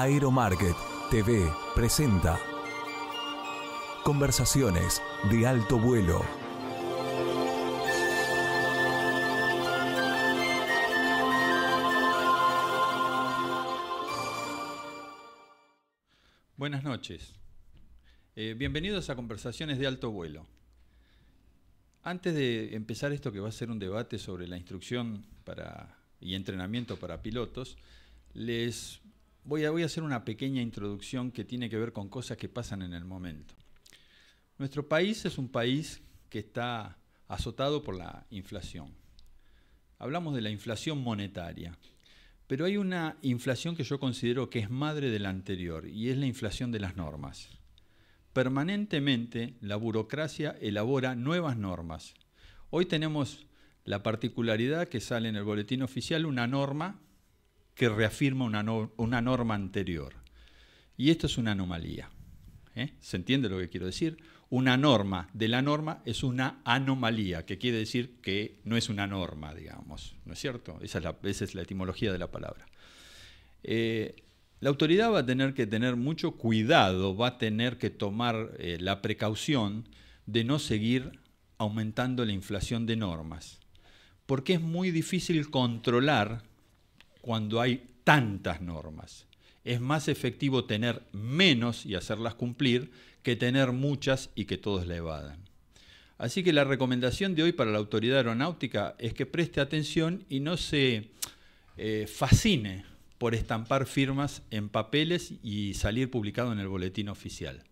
Aeromarket TV presenta Conversaciones de alto vuelo. Buenas noches. Eh, bienvenidos a Conversaciones de alto vuelo. Antes de empezar esto que va a ser un debate sobre la instrucción para, y entrenamiento para pilotos, les voy a, hacer una pequeña introducción que tiene que ver con cosas que pasan en el momento. Nuestro país es un país que está azotado por la inflación. Hablamos de la inflación monetaria, pero hay una inflación que yo considero que es madre de la anterior y es la inflación de las normas. Permanentemente la burocracia elabora nuevas normas. Hoy tenemos la particularidad que sale en el boletín oficial una norma que reafirma una, norma anterior. Y esto es una anomalía. ¿eh? ¿Se entiende lo que quiero decir? Una norma de la norma es una anomalía, que quiere decir que no es una norma, digamos. ¿No es cierto? Esa es la, etimología de la palabra. Eh, la autoridad va a tener que tener mucho cuidado, va a tener que tomar eh, la precaución de no seguir aumentando la inflación de normas, porque es muy difícil controlar cuando hay tantas normas. Es más efectivo tener menos y hacerlas cumplir que tener muchas y que todos la evadan. Así que la recomendación de hoy para la autoridad aeronáutica es que preste atención y no se eh, fascine por estampar firmas en papeles y salir publicado en el boletín oficial.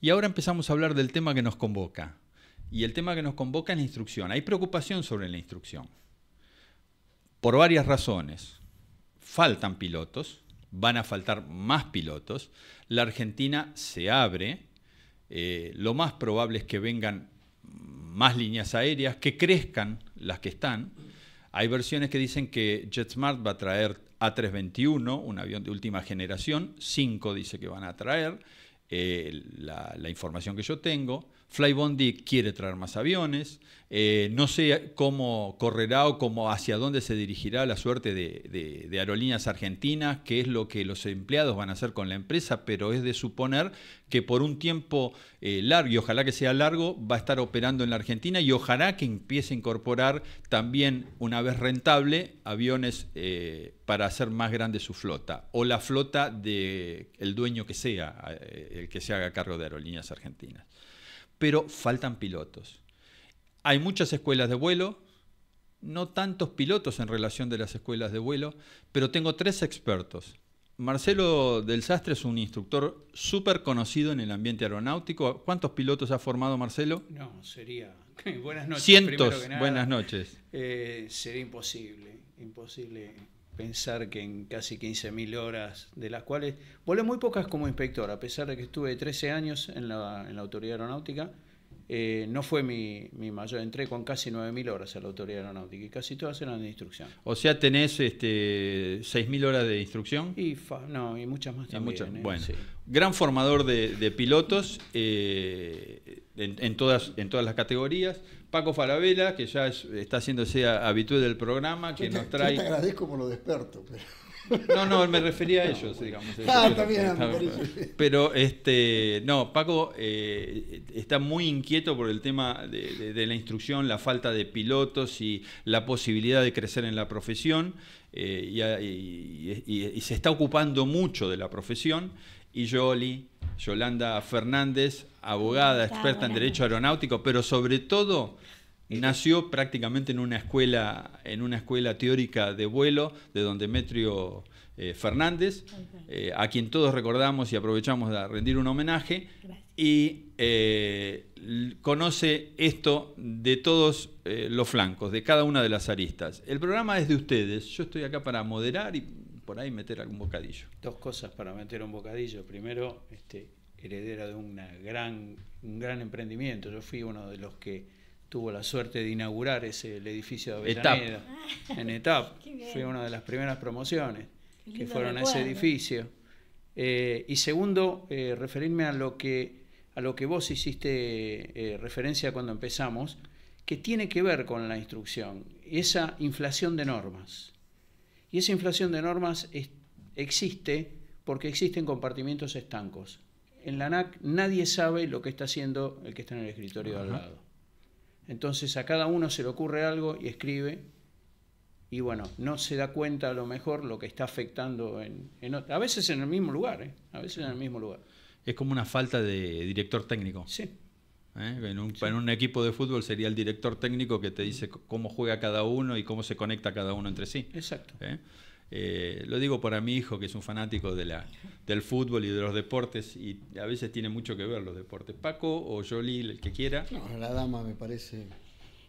Y ahora empezamos a hablar del tema que nos convoca. Y el tema que nos convoca es la instrucción. Hay preocupación sobre la instrucción. Por varias razones faltan pilotos, van a faltar más pilotos, la Argentina se abre, eh, lo más probable es que vengan más líneas aéreas, que crezcan las que están. Hay versiones que dicen que JetSmart va a traer A321, un avión de última generación, 5 dice que van a traer, eh, la, la, información que yo tengo. Flybondi quiere traer más aviones. Eh, no sé cómo correrá o cómo, hacia dónde se dirigirá la suerte de, aerolíneas argentinas, qué es lo que los empleados van a hacer con la empresa, pero es de suponer que por un tiempo eh, largo, y ojalá que sea largo, va a estar operando en la Argentina y ojalá que empiece a incorporar también, una vez rentable, aviones eh, para hacer más grande su flota, o la flota del el dueño que sea, el que se haga cargo de aerolíneas argentinas pero faltan pilotos. Hay muchas escuelas de vuelo, no tantos pilotos en relación de las escuelas de vuelo, pero tengo tres expertos. Marcelo del Sastre es un instructor súper conocido en el ambiente aeronáutico. ¿Cuántos pilotos ha formado Marcelo? No, sería... Buenas noches. Cientos. Buenas noches. Eh, sería imposible, imposible pensar que en casi 15.000 horas, de las cuales volé muy pocas como inspector, a pesar de que estuve 13 años en la, en la Autoridad Aeronáutica, eh, no fue mi, mi, mayor, entré con casi 9.000 horas a la Autoridad Aeronáutica y casi todas eran de instrucción. O sea, tenés este, 6.000 horas de instrucción. Y no, y muchas más también. ¿eh? bueno, gran formador de, de pilotos eh, en, en, todas, en todas las categorías. Paco Farabella, que ya está haciéndose habitual del programa, que nos trae... Yo te agradezco como lo desperto, pero... No, no, me refería a ellos, digamos. Ah, también, Pero, este, no, Paco eh, está muy inquieto por el tema de, la instrucción, la falta de pilotos y la posibilidad de crecer en la profesión, eh, y, se está ocupando mucho de la profesión, y Yoli, Yolanda Fernández, abogada, experta en Derecho Aeronáutico, pero sobre todo nació prácticamente en una escuela, en una escuela teórica de vuelo de don Demetrio eh, Fernández, eh, a quien todos recordamos y aprovechamos de rendir un homenaje, y eh, conoce esto de todos los flancos, de cada una de las aristas. El programa es de ustedes, yo estoy acá para moderar y por ahí meter algún bocadillo. Dos cosas para meter un bocadillo. Primero, este, heredera de una gran, un gran emprendimiento. Yo fui uno de los que tuvo la suerte de inaugurar ese el edificio de Avellaneda en ETAP. Fui una de las primeras promociones que fueron a ese edificio. Eh, y segundo, eh, referirme a lo que a lo que vos hiciste eh, referencia cuando empezamos, que tiene que ver con la instrucción, esa inflación de normas. Y esa inflación de normas existe porque existen compartimientos estancos. En la ANAC nadie sabe lo que está haciendo el que está en el escritorio de al lado. Entonces a cada uno se le ocurre algo y escribe y bueno, no se da cuenta a lo mejor lo que está afectando en, a veces en el mismo lugar, ¿eh? a veces en el mismo lugar. Es como una falta de director técnico. Sí. ¿Eh? En, un, en, un, equipo de fútbol sería el director técnico que te dice cómo juega cada uno y cómo se conecta cada uno entre sí. Exacto. ¿Eh? Eh, lo digo para mi hijo, que es un fanático de la, del fútbol y de los deportes, y a veces tiene mucho que ver los deportes. Paco o Jolie, el que quiera. No, la dama me parece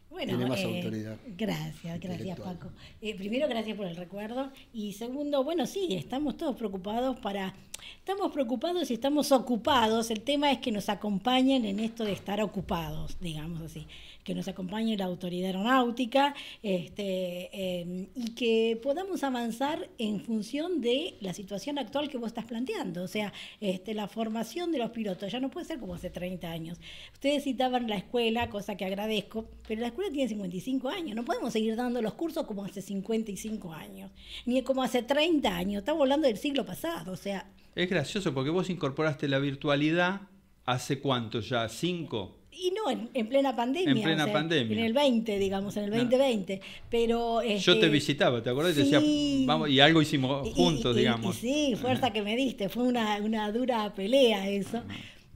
bueno, Tiene más autoridad. Gracias, gracias Paco. Eh, primero, gracias por el recuerdo. Y segundo, bueno, sí, estamos todos preocupados para... Estamos preocupados y estamos ocupados. El tema es que nos acompañen en esto de estar ocupados, digamos así que nos acompañe la autoridad aeronáutica este, em, y que podamos avanzar en función de la situación actual que vos estás planteando. O sea, este, la formación de los pilotos ya no puede ser como hace 30 años. Ustedes citaban la escuela, cosa que agradezco, pero la escuela tiene 55 años. No podemos seguir dando los cursos como hace 55 años, ni como hace 30 años. Estamos hablando del siglo pasado. O sea, es gracioso porque vos incorporaste la virtualidad hace cuánto ya, cinco, y no, en, plena pandemia. En plena pandemia. En el 20, digamos, en el 2020. Pero, Yo te este, visitaba, ¿te acordás? decía, vamos, y algo hicimos juntos, digamos. sí, fuerza que me diste. Fue una, una dura pelea eso.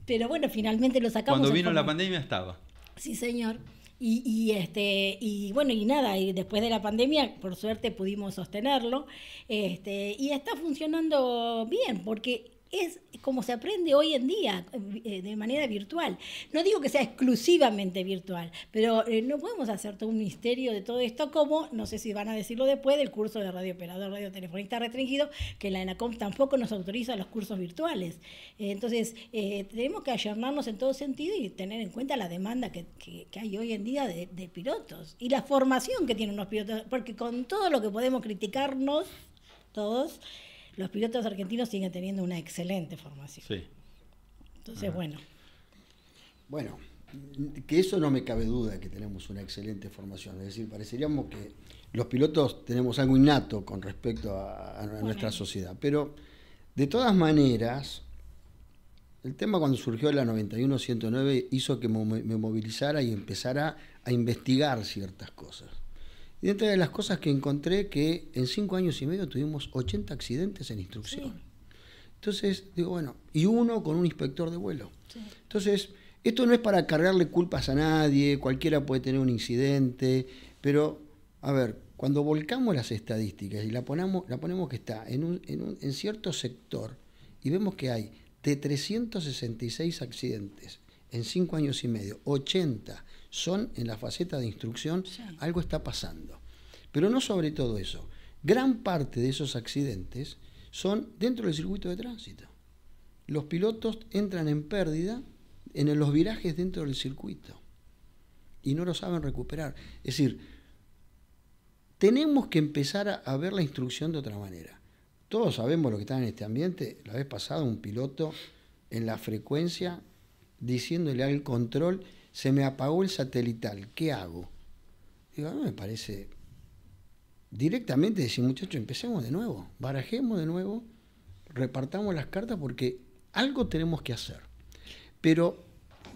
Pero bueno, finalmente lo sacamos. Cuando vino la pandemia estaba. Sí, señor. Y, y, este y bueno y nada y después de la pandemia por suerte pudimos sostenerlo este y está funcionando bien porque es como se aprende hoy en día, eh, de manera virtual. No digo que sea exclusivamente virtual, pero eh, no podemos hacer todo un misterio de todo esto, como, no sé si van a decirlo después, del curso de radiooperador radiotelefonista restringido, que la ENACOM tampoco nos autoriza los cursos virtuales. Eh, entonces, tenemos que ayornarnos en todo sentido y tener en cuenta la demanda que, hay hoy en día de, de pilotos y la formación que tienen los pilotos, porque con todo lo que podemos criticarnos todos, los pilotos argentinos siguen teniendo una excelente formación. Sí. Entonces, bueno. Bueno, que eso no me cabe duda que tenemos una excelente formación. Es decir, pareceríamos que los pilotos tenemos algo innato con respecto a, nuestra sociedad. Pero, de todas maneras, el tema cuando surgió la 91-109 hizo que me movilizara y empezara a investigar ciertas cosas. Y dentro de las cosas que encontré, que en cinco años y medio tuvimos 80 accidentes en instrucción. Entonces, digo, bueno, y uno con un inspector de vuelo. Entonces, esto no es para cargarle culpas a nadie, cualquiera puede tener un incidente, pero, a ver, cuando volcamos las estadísticas y la, ponemos, la ponemos que está en, un, en, un, en cierto sector y vemos que hay de 366 accidentes en cinco años y medio, 80 son en la faceta de instrucción, algo está pasando. Pero no sobre todo eso. Gran parte de esos accidentes son dentro del circuito de tránsito. Los pilotos entran en pérdida en los virajes dentro del circuito y no lo saben recuperar. Es decir, tenemos que empezar a, ver la instrucción de otra manera. Todos sabemos lo que está en este ambiente. La vez pasada un piloto en la frecuencia diciéndole al control se me apagó el satelital, ¿qué hago? Digo, a mí me parece directamente decir, muchachos, empecemos de nuevo, barajemos de nuevo, repartamos las cartas porque algo tenemos que hacer. Pero,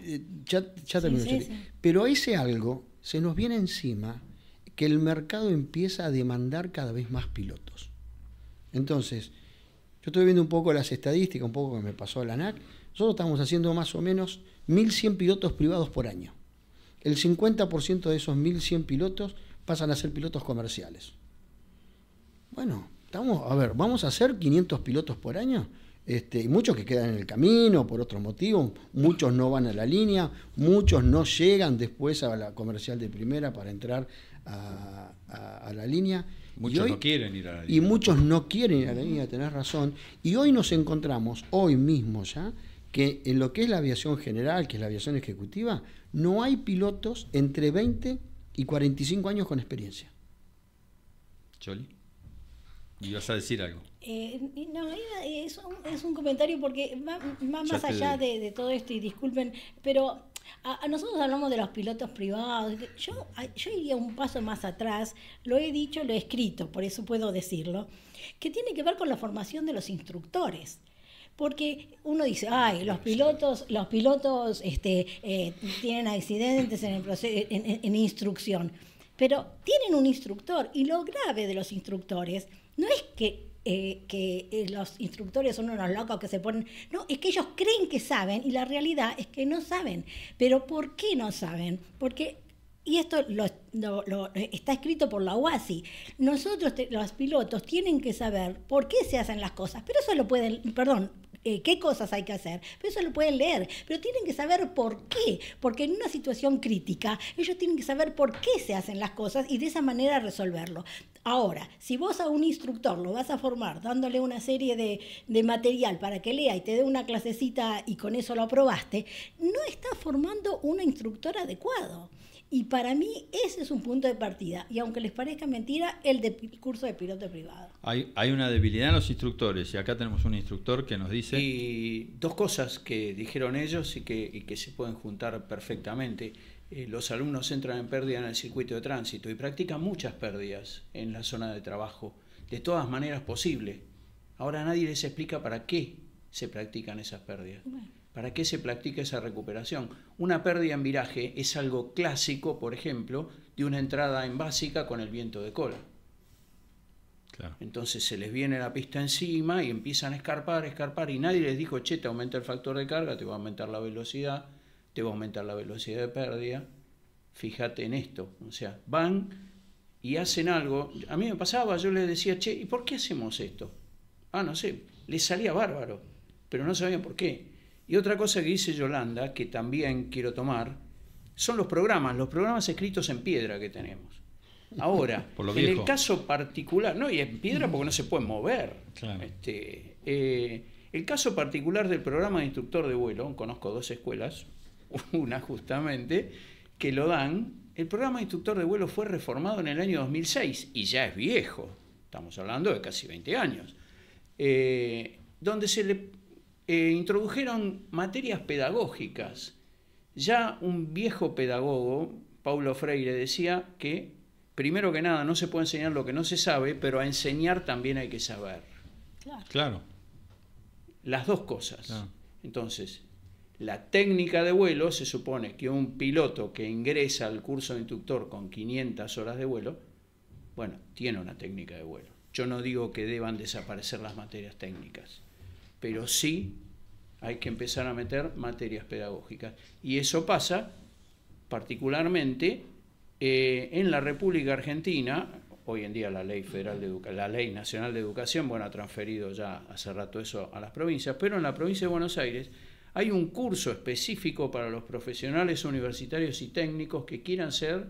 eh, ya, ya pero ese algo se nos viene encima que el mercado empieza a demandar cada vez más pilotos. Entonces, yo estoy viendo un poco las estadísticas, un poco que me pasó a la ANAC, nosotros estamos haciendo más o menos 1.100 pilotos privados por año. El 50% de esos 1.100 pilotos pasan a ser pilotos comerciales. Bueno, estamos, a ver, vamos a hacer 500 pilotos por año. Este, y muchos que quedan en el camino por otros motivos, muchos no van a la línea, muchos no llegan después a la comercial de primera para entrar a, la línea. Muchos no quieren ir a la línea. Y muchos no quieren ir a la línea, tenés razón. Y hoy nos encontramos, hoy mismo ya, que en lo que es la aviación general, que es la aviación ejecutiva, no hay pilotos entre 20 y 45 años con experiencia. Choli. ¿Y vas a decir algo? Eh, no, es un, es un, comentario porque va, más allá de, todo esto, y disculpen, pero A, nosotros hablamos de los pilotos privados. Yo, yo iría un paso más atrás, lo he dicho, lo he escrito, por eso puedo decirlo, que tiene que ver con la formación de los instructores porque uno dice, ay, los pilotos, los pilotos este, eh, tienen accidentes en, el en, instrucción, pero tienen un instructor y lo grave de los instructores no es que eh, que eh, los instructores son unos locos que se ponen. No, es que ellos creen que saben y la realidad es que no saben. Pero ¿por qué no saben? Porque y esto lo, está escrito por la UASI. Nosotros, los pilotos, tienen que saber por qué se hacen las cosas, pero eso lo pueden, perdón, eh, qué cosas hay que hacer, pero eso lo pueden leer, pero tienen que saber por qué, porque en una situación crítica ellos tienen que saber por qué se hacen las cosas y de esa manera resolverlo. Ahora, si vos a un instructor lo vas a formar dándole una serie de, de material para que lea y te dé una clasecita y con eso lo aprobaste, no está formando un instructor adecuado. Y para mí ese es un punto de partida. Y aunque les parezca mentira, el, de, curso de piloto privado. Hay, hay una debilidad en los instructores. Y acá tenemos un instructor que nos dice... Y dos cosas que dijeron ellos y que, y que se pueden juntar perfectamente. Eh, los alumnos entran en pérdida en el circuito de tránsito y practican muchas pérdidas en la zona de trabajo. De todas maneras posible. Ahora nadie les explica para qué se practican esas pérdidas. ¿Para qué se practica esa recuperación? Una pérdida en viraje es algo clásico, por ejemplo, de una entrada en básica con el viento de cola. Entonces se les viene la pista encima y empiezan a escarpar, escarpar, y nadie les dijo, che, te aumenta el factor de carga, te va a aumentar la velocidad, te va a aumentar la velocidad de pérdida. Fíjate en esto. O sea, van y hacen algo. A mí me pasaba, yo les decía, che, ¿y por qué hacemos esto? Ah, no sé, les salía bárbaro, pero no sabían por qué. Y otra cosa que dice Yolanda, que también quiero tomar, son los programas, los programas escritos en piedra que tenemos. Ahora, en el caso particular, no, y en piedra porque no se puede mover. Este, eh, el caso particular del programa de instructor de vuelo, conozco dos escuelas, una justamente, que lo dan. El programa de instructor de vuelo fue reformado en el año 2006 y ya es viejo, estamos hablando de casi 20 años, eh, donde se le eh, introdujeron materias pedagógicas. Ya un viejo pedagogo, Paulo Freire, decía que, primero que nada, no se puede enseñar lo que no se sabe, pero a enseñar también hay que saber. Claro. Las dos cosas. Entonces, la técnica de vuelo se supone que un piloto que ingresa al curso de instructor con 500 horas de vuelo, bueno, tiene una técnica de vuelo. Yo no digo que deban desaparecer las materias técnicas pero sí hay que empezar a meter materias pedagógicas. Y eso pasa particularmente eh, en la República Argentina, hoy en día la ley federal de la ley nacional de educación, bueno, ha transferido ya hace rato eso a las provincias, pero en la provincia de Buenos Aires hay un curso específico para los profesionales universitarios y técnicos que quieran ser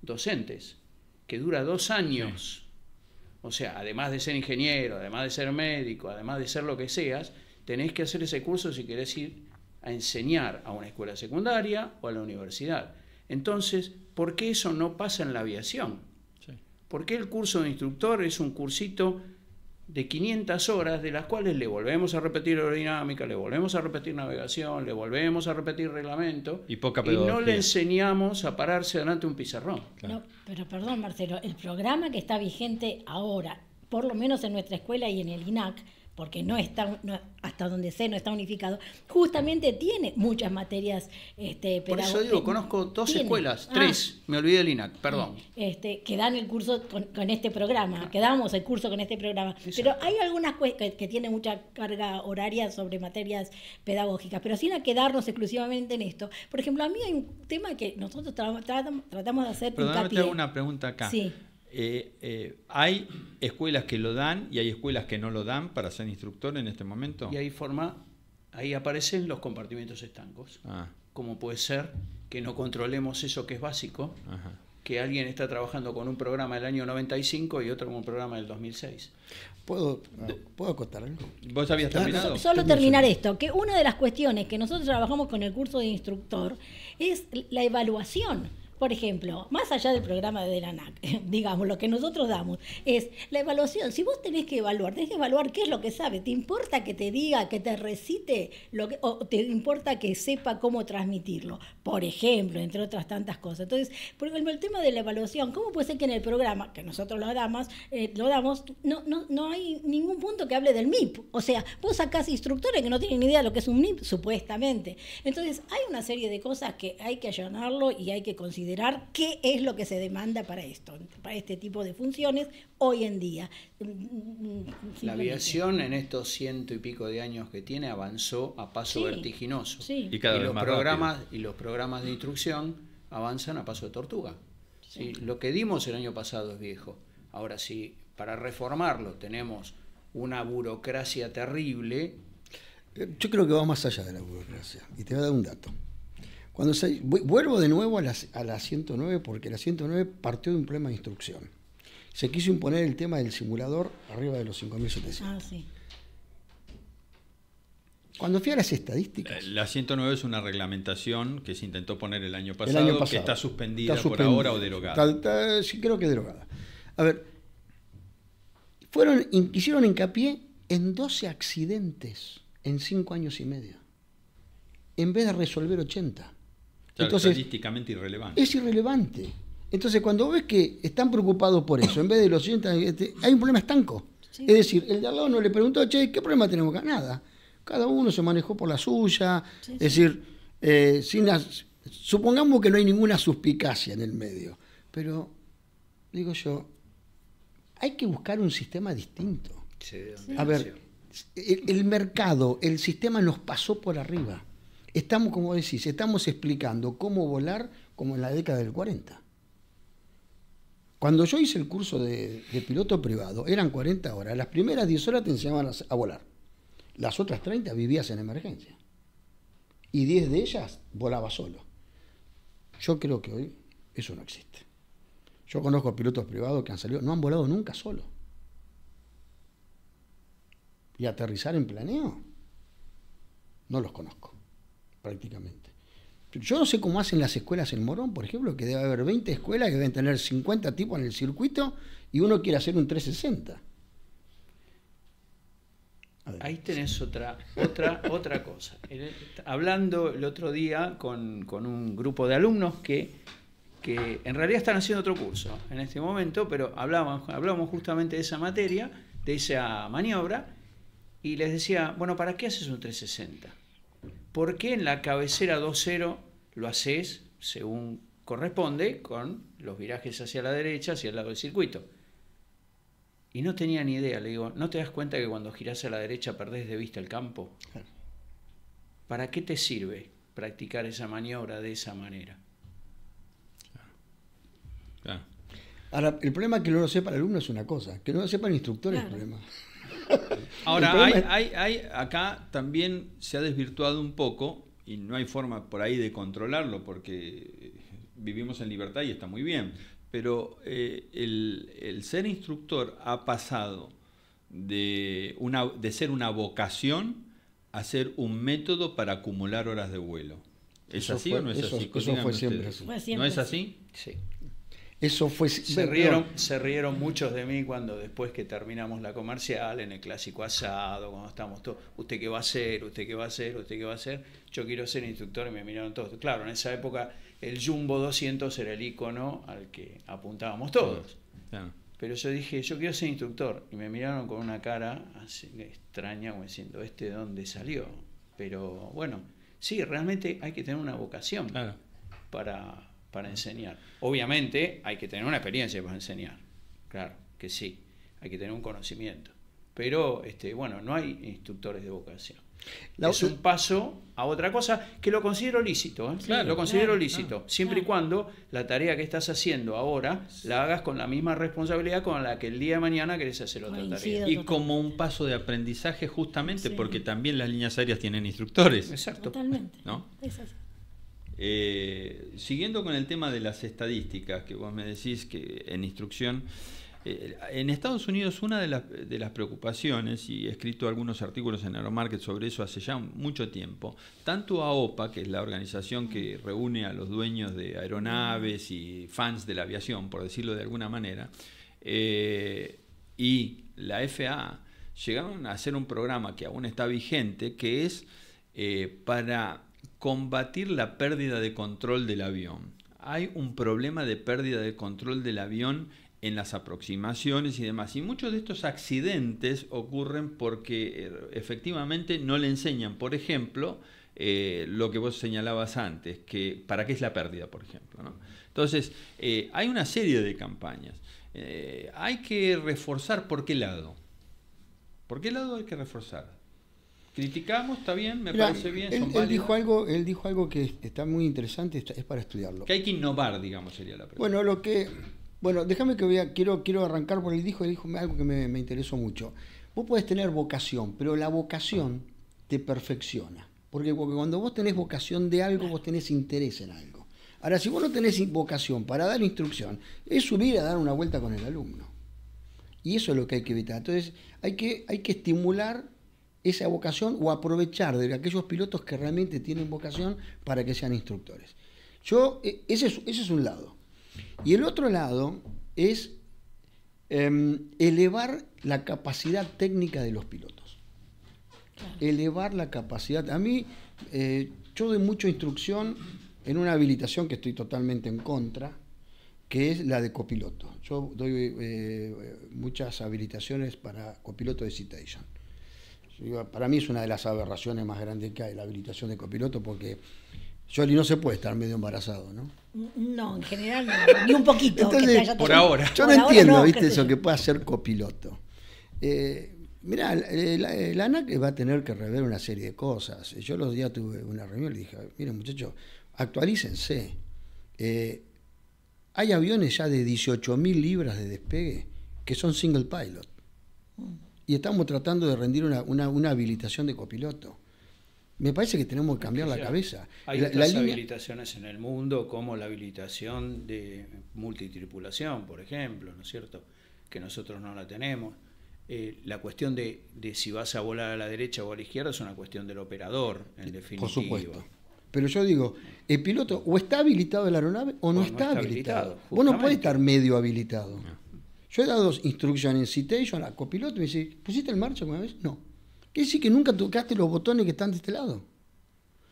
docentes, que dura dos años. O sea, además de ser ingeniero, además de ser médico, además de ser lo que seas, tenés que hacer ese curso si querés ir a enseñar a una escuela secundaria o a la universidad. Entonces, ¿por qué eso no pasa en la aviación? ¿Por qué el curso de instructor es un cursito de 500 horas de las cuales le volvemos a repetir aerodinámica, le volvemos a repetir navegación, le volvemos a repetir reglamento y, poca y no le enseñamos a pararse delante de un pizarrón. No, pero perdón Marcelo, el programa que está vigente ahora, por lo menos en nuestra escuela y en el INAC, porque no está, hasta donde sé, no está unificado, justamente tiene muchas materias este, Por eso digo, conozco dos escuelas, ah. tres, me olvidé del INAC, perdón. Este, que dan el curso con, este programa, que damos el curso con este programa. Pero hay algunas que, que tienen mucha carga horaria sobre materias pedagógicas, pero sin a quedarnos exclusivamente en esto. Por ejemplo, a mí hay un tema que nosotros tratamos de hacer... Perdóname, te hago una pregunta acá. Sí. Eh, eh, ¿Hay escuelas que lo dan y hay escuelas que no lo dan para ser instructor en este momento? Y ahí forma, ahí aparecen los compartimentos estancos. Ah. Como puede ser que no controlemos eso que es básico, que alguien está trabajando con un programa del año 95 y otro con un programa del 2006. ¿Puedo, ¿puedo acotar algo? ¿Vos habías terminado? Solo terminar esto, que una de las cuestiones que nosotros trabajamos con el curso de instructor es la evaluación por ejemplo, más allá del programa de la ANAC, digamos, lo que nosotros damos, es la evaluación. Si vos tenés que evaluar, tenés que evaluar qué es lo que sabe. ¿Te importa que te diga, que te recite, lo que, o te importa que sepa cómo transmitirlo? Por ejemplo, entre otras tantas cosas. Entonces, por ejemplo, el tema de la evaluación, ¿cómo puede ser que en el programa, que nosotros lo damos, eh, lo damos no, no, no hay ningún punto que hable del MIP? O sea, vos sacás instructores que no tienen ni idea de lo que es un MIP, supuestamente. Entonces, hay una serie de cosas que hay que allanarlo y hay que considerar qué es lo que se demanda para esto, para este tipo de funciones hoy en día. La aviación en estos ciento y pico de años que tiene avanzó a paso vertiginoso. Y, cada vez los más programas y los programas de instrucción avanzan a paso de tortuga. Lo que dimos el año pasado es viejo. Ahora sí, para reformarlo tenemos una burocracia terrible. Eh, yo creo que va más allá de la burocracia. Y te voy a dar un dato. Cuando vuelvo de nuevo a la, a la 109 porque la 109 partió de un problema de instrucción. Se quiso imponer el tema del simulador arriba de los 5.700. Ah, sí. Cuando fui a las estadísticas. Eh, la 109 es una reglamentación que se intentó poner el año pasado, que está suspendida, por ahora o derogada. sí, creo que derogada. A ver, fueron, hicieron hincapié en 12 accidentes en 5 años y medio, en vez de resolver 80. Entonces, estadísticamente irrelevante. Es irrelevante. Entonces, cuando ves que están preocupados por eso, en vez de los 80, este, hay un problema estanco. Es decir, el de al lado no le preguntó, che, ¿qué problema tenemos acá? Nada. Cada uno se manejó por la suya. es decir, eh, sin supongamos que no hay ninguna suspicacia en el medio. Pero, digo yo, hay que buscar un sistema distinto. A ver, el, mercado, el sistema nos pasó por arriba. Estamos, como decís, estamos explicando cómo volar como en la década del 40. Cuando yo hice el curso de, piloto privado, eran 40 horas. Las primeras 10 horas te enseñaban a, volar. Las otras 30 vivías en emergencia. Y 10 de ellas volaba solo. Yo creo que hoy eso no existe. Yo conozco pilotos privados que han salido, no han volado nunca solo. Y aterrizar en planeo, no los conozco, prácticamente. Yo no sé cómo hacen las escuelas en Morón, por ejemplo, que debe haber 20 escuelas que deben tener 50 tipos en el circuito y uno quiere hacer un 360. Ahí tenés otra, otra, otra cosa. Hablando el otro día con, un grupo de alumnos que, que, en realidad están haciendo otro curso en este momento, pero hablábamos, hablábamos justamente de esa materia, de esa maniobra, y les decía, bueno, ¿para qué haces un 360? ¿Por qué en la cabecera 2-0 lo haces según corresponde con los virajes hacia la derecha, hacia el lado del circuito? Y no tenía ni idea, le digo, ¿no te das cuenta que cuando giras a la derecha perdés de vista el campo? ¿Para qué te sirve practicar esa maniobra de esa manera? Ahora, el problema que no lo sepa el alumno es una cosa, que no lo sepa el instructor es el problema. Ahora, hay, hay, acá también se ha desvirtuado un poco y no hay forma por ahí de controlarlo porque vivimos en libertad y está muy bien, pero eh, el, ser instructor ha pasado de, una, de ser una vocación a ser un método para acumular horas de vuelo. ¿Es así o no es así? Eso fue siempre así. ¿No es así? Sí. Eso fue. Se rieron, se rieron muchos de mí cuando después que terminamos la comercial, en el clásico asado, cuando estamos todos, ¿usted qué va a hacer? ¿Usted qué va a hacer? ¿Usted qué va a hacer? Yo quiero ser instructor y me miraron todos. Claro, en esa época el Jumbo 200 era el icono al que apuntábamos todos. Pero yo dije, yo quiero ser instructor. Y me miraron con una cara así, extraña, como diciendo, ¿este de dónde salió? Pero bueno, sí, realmente hay que tener una vocación para para enseñar. Obviamente hay que tener una experiencia para enseñar, claro que sí, hay que tener un conocimiento. Pero este, bueno, no hay instructores de vocación. es un paso a otra cosa que lo considero lícito. ¿eh? lo considero lícito, siempre y cuando la tarea que estás haciendo ahora la hagas con la misma responsabilidad con la que el día de mañana querés hacer otra tarea. Y como un paso de aprendizaje justamente porque también las líneas aéreas tienen instructores. Exacto. Totalmente. ¿no? Es así. Eh, siguiendo con el tema de las estadísticas, que vos me decís que en instrucción, Eh, en Estados Unidos una de, las preocupaciones, y he escrito algunos artículos en Aeromarket sobre eso hace ya mucho tiempo, tanto AOPA, que es la organización que reúne a los dueños de aeronaves y fans de la aviación, por decirlo de alguna manera, eh, y la FAA, llegaron a hacer un programa que aún está vigente, que es eh, para combatir la pérdida de control del avión. Hay un problema de pérdida de control del avión en las aproximaciones y demás. Y muchos de estos accidentes ocurren porque eh, efectivamente no le enseñan, por ejemplo, eh, lo que vos señalabas antes, que para qué es la pérdida, por ejemplo. Entonces, hay una serie de campañas. hay que reforzar por qué lado. ¿Por qué lado hay que reforzar? Criticamos, está bien, me parece bien. Él, dijo algo, él dijo algo que está muy interesante, es para estudiarlo. Que hay que innovar, digamos, sería la pregunta. Bueno, lo que, bueno, déjame que voy quiero, quiero arrancar por él dijo, él dijo algo que me, interesó mucho. Vos podés tener vocación, pero la vocación te perfecciona. Porque, porque cuando vos tenés vocación de algo, vos tenés interés en algo. Ahora, si vos no tenés vocación para dar instrucción, es subir a dar una vuelta con el alumno. Y eso es lo que hay que evitar. Entonces, hay que, hay que estimular esa vocación o aprovechar de aquellos pilotos que realmente tienen vocación para que sean instructores. Yo, e, ese es, ese es un lado. Y el otro lado es em, elevar la capacidad técnica de los pilotos. Elevar la capacidad. A mí, eh, yo doy mucha instrucción en una habilitación que estoy totalmente en contra, que es la de copiloto. Yo doy eh, muchas habilitaciones para copiloto de Citation. Para mí es una de las aberraciones más grandes que hay, la habilitación de copiloto, porque Yoli no se puede estar medio embarazado, ¿no? No, en general no, ni un poquito. por ahora. Yo no entiendo, ¿viste? Eso que pueda ser copiloto. Eh, mirá, la, ANAC va a tener que rever una serie de cosas. Yo los días tuve una reunión y le dije, miren muchachos, actualícense. Eh, hay aviones ya de 18.000 libras de despegue que son single pilot. Y estamos tratando de rendir una, habilitación de copiloto. Me parece que tenemos que cambiar la cabeza. Hay otras habilitaciones en el mundo, como la habilitación de multitripulación, por ejemplo, ¿no es cierto? Que nosotros no la tenemos. Eh, la cuestión de, de, si vas a volar a la derecha o a la izquierda es una cuestión del operador, en definitiva. Por supuesto. Pero yo digo, el piloto o está habilitado en la aeronave o no, está, habilitado. Vos no podés estar medio habilitado. Yo he dado instrucciones en Citation a copiloto y me dice, ¿pusiste el marcha alguna vez? No. Quiere decir que nunca tocaste los botones que están de este lado.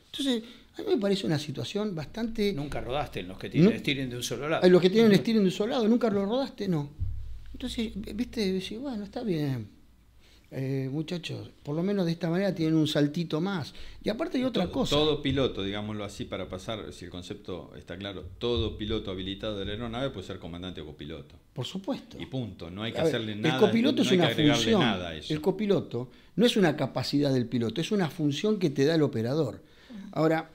Entonces, a mí me parece una situación bastante... Nunca rodaste en los que tienen steering de un solo lado. En los que tienen steering de un solo lado, nunca lo rodaste, no. Entonces, viste, decís, bueno, está bien eh, muchachos, por lo menos de esta manera tienen un saltito más. Y aparte hay otra cosa. Todo piloto, digámoslo así, para pasar, si el concepto está claro, todo piloto habilitado de la aeronave puede ser comandante o copiloto. Por supuesto. Y punto, no hay que hacerle nada. El copiloto es una función. El copiloto no es una capacidad del piloto, es una función que te da el operador. Ahora,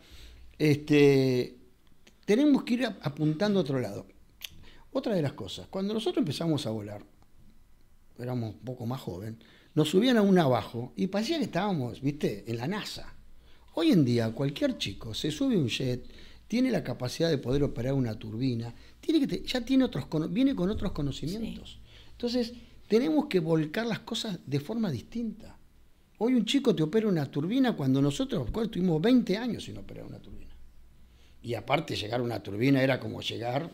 este, tenemos que ir apuntando a otro lado. Otra de las cosas, cuando nosotros empezamos a volar, éramos un poco más jóvenes, nos subían a un abajo y parecía que estábamos, viste, en la NASA. Hoy en día cualquier chico se sube a un jet, tiene la capacidad de poder operar una turbina, tiene que ya tiene otros viene con otros conocimientos. Entonces, tenemos que volcar las cosas de forma distinta. Hoy un chico te opera una turbina cuando nosotros tuvimos 20 años sin operar una turbina. Y aparte llegar a una turbina era como llegar,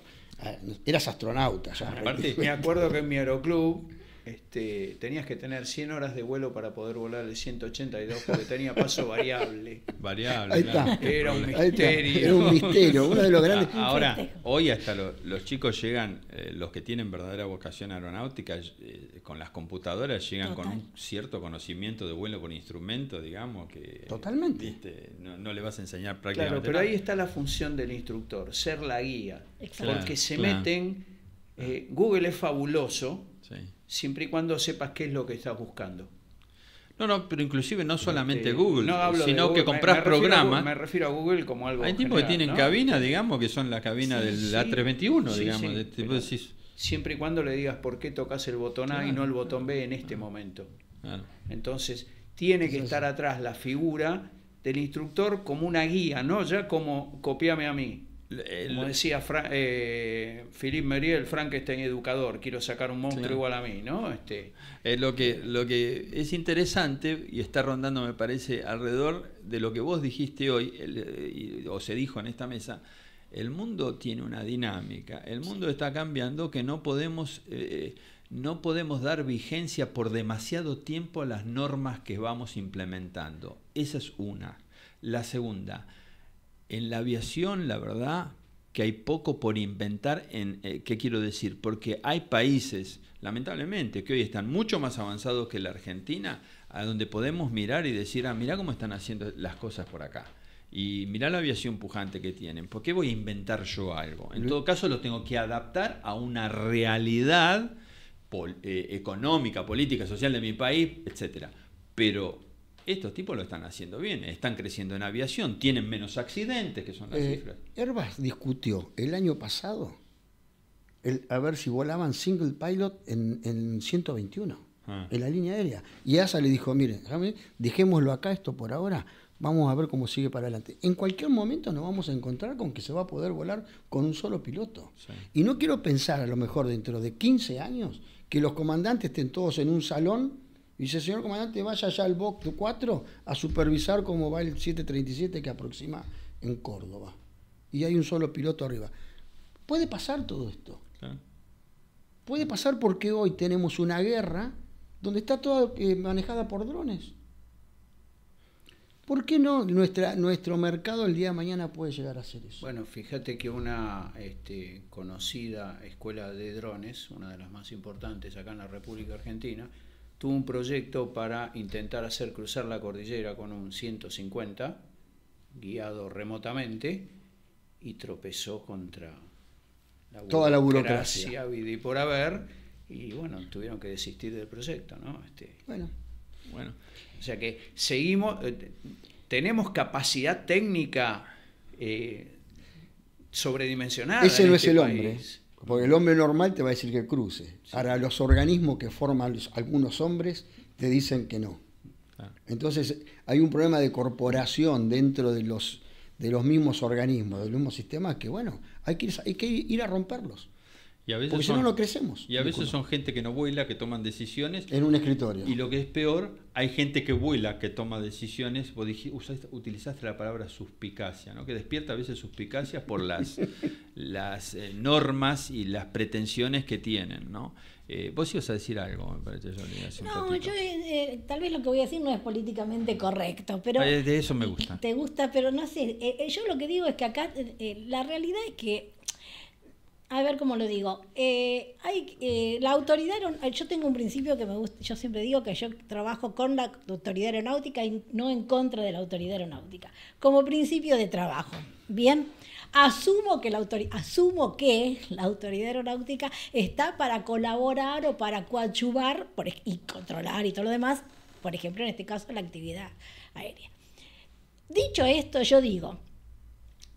eras astronauta ya. Aparte, me acuerdo que en mi aeroclub este, tenías que tener 100 horas de vuelo para poder volar el 182 porque tenía paso variable. Variable. Ahí está. Era un misterio. Era un misterio, uno de los grandes. Ahora, hoy hasta los chicos llegan, eh, los que tienen verdadera vocación aeronáutica, eh, con las computadoras llegan con un cierto conocimiento de vuelo con instrumento, digamos, que Totalmente. No, le vas a enseñar prácticamente. Claro, pero ahí está la función del instructor, ser la guía. Porque se meten. Eh, Google es fabuloso. Siempre y cuando sepas qué es lo que estás buscando. No, no, pero inclusive no solamente Google, sino que compras programas. me refiero a Google como algo. Hay tipos que tienen cabina, digamos, que son la cabina del A321, digamos. siempre y cuando le digas por qué tocas el botón A y no el botón B en este momento. Entonces, tiene que estar atrás la figura del instructor como una guía, no ya como copiame a mí. Como decía eh, Philippe Meriel, Frankenstein educador, quiero sacar un monstruo igual a mí, ¿no? Este... Eh, lo, que, lo que es interesante y está rondando, me parece, alrededor de lo que vos dijiste hoy, eh, o se dijo en esta mesa, el mundo tiene una dinámica, el mundo está cambiando que no podemos, no podemos dar vigencia por demasiado tiempo a las normas que vamos implementando. Esa es una. La segunda, en la aviación, la verdad que hay poco por inventar en eh, qué quiero decir, porque hay países, lamentablemente, que hoy están mucho más avanzados que la Argentina, a donde podemos mirar y decir, ah, mira cómo están haciendo las cosas por acá. Y mira la aviación pujante que tienen. ¿Por qué voy a inventar yo algo? En todo caso, lo tengo que adaptar a una realidad eh, económica, política, social de mi país, etc. Pero estos tipos lo están haciendo bien, están creciendo en aviación, tienen menos accidentes, que son las eh, cifras. Airbus discutió el año pasado el, a ver si volaban single pilot en, 121, ah. en la línea aérea. Y ASA le dijo, miren, dejémoslo acá esto por ahora, vamos a ver cómo sigue para adelante. En cualquier momento nos vamos a encontrar con que se va a poder volar con un solo piloto. Y no quiero pensar a lo mejor dentro de 15 años que los comandantes estén todos en un salón dice, señor comandante, vaya allá al BOC 4 a supervisar cómo va el 737 que aproxima en Córdoba. Y hay un solo piloto arriba. Puede pasar todo esto. Puede pasar porque hoy tenemos una guerra donde está toda eh, manejada por drones. ¿Por qué no nuestra, nuestro mercado el día de mañana puede llegar a ser eso? Bueno, fíjate que una este, conocida escuela de drones, una de las más importantes acá en la República Argentina, tuvo un proyecto para intentar hacer cruzar la cordillera con un 150, guiado remotamente, y tropezó contra la toda la burocracia y por haber, y bueno, tuvieron que desistir del proyecto, ¿no? Este, bueno, bueno. O sea que seguimos, eh, tenemos capacidad técnica eh, sobredimensionada. Ese no es este el hombre. Porque el hombre normal te va a decir que cruce. Ahora, los organismos que forman algunos hombres te dicen que no. Entonces, hay un problema de corporación dentro de los, de los mismos organismos, del mismo sistema, que bueno, hay que hay que ir a romperlos. Y a veces Porque si no, no crecemos. Y a veces son gente que no vuela, que toman decisiones. En un escritorio. Y lo que es peor, hay gente que vuela, que toma decisiones. Vos utilizaste la palabra suspicacia, ¿no? que despierta a veces suspicacia por las, las eh, normas y las pretensiones que tienen. ¿no? Eh, vos ibas a decir algo, me parece. Yo no, yo eh, tal vez lo que voy a decir no es políticamente correcto, pero... De eso me gusta. Te gusta, pero no sé. yo lo que digo es que acá la realidad es que a ver cómo lo digo. Eh, hay, eh, la autoridad, yo tengo un principio que me gusta, yo siempre digo que yo trabajo con la autoridad aeronáutica y no en contra de la autoridad aeronáutica, como principio de trabajo. Bien, asumo que la, asumo que la autoridad aeronáutica está para colaborar o para coadyuvar y controlar y todo lo demás, por ejemplo, en este caso, la actividad aérea. Dicho esto, yo digo,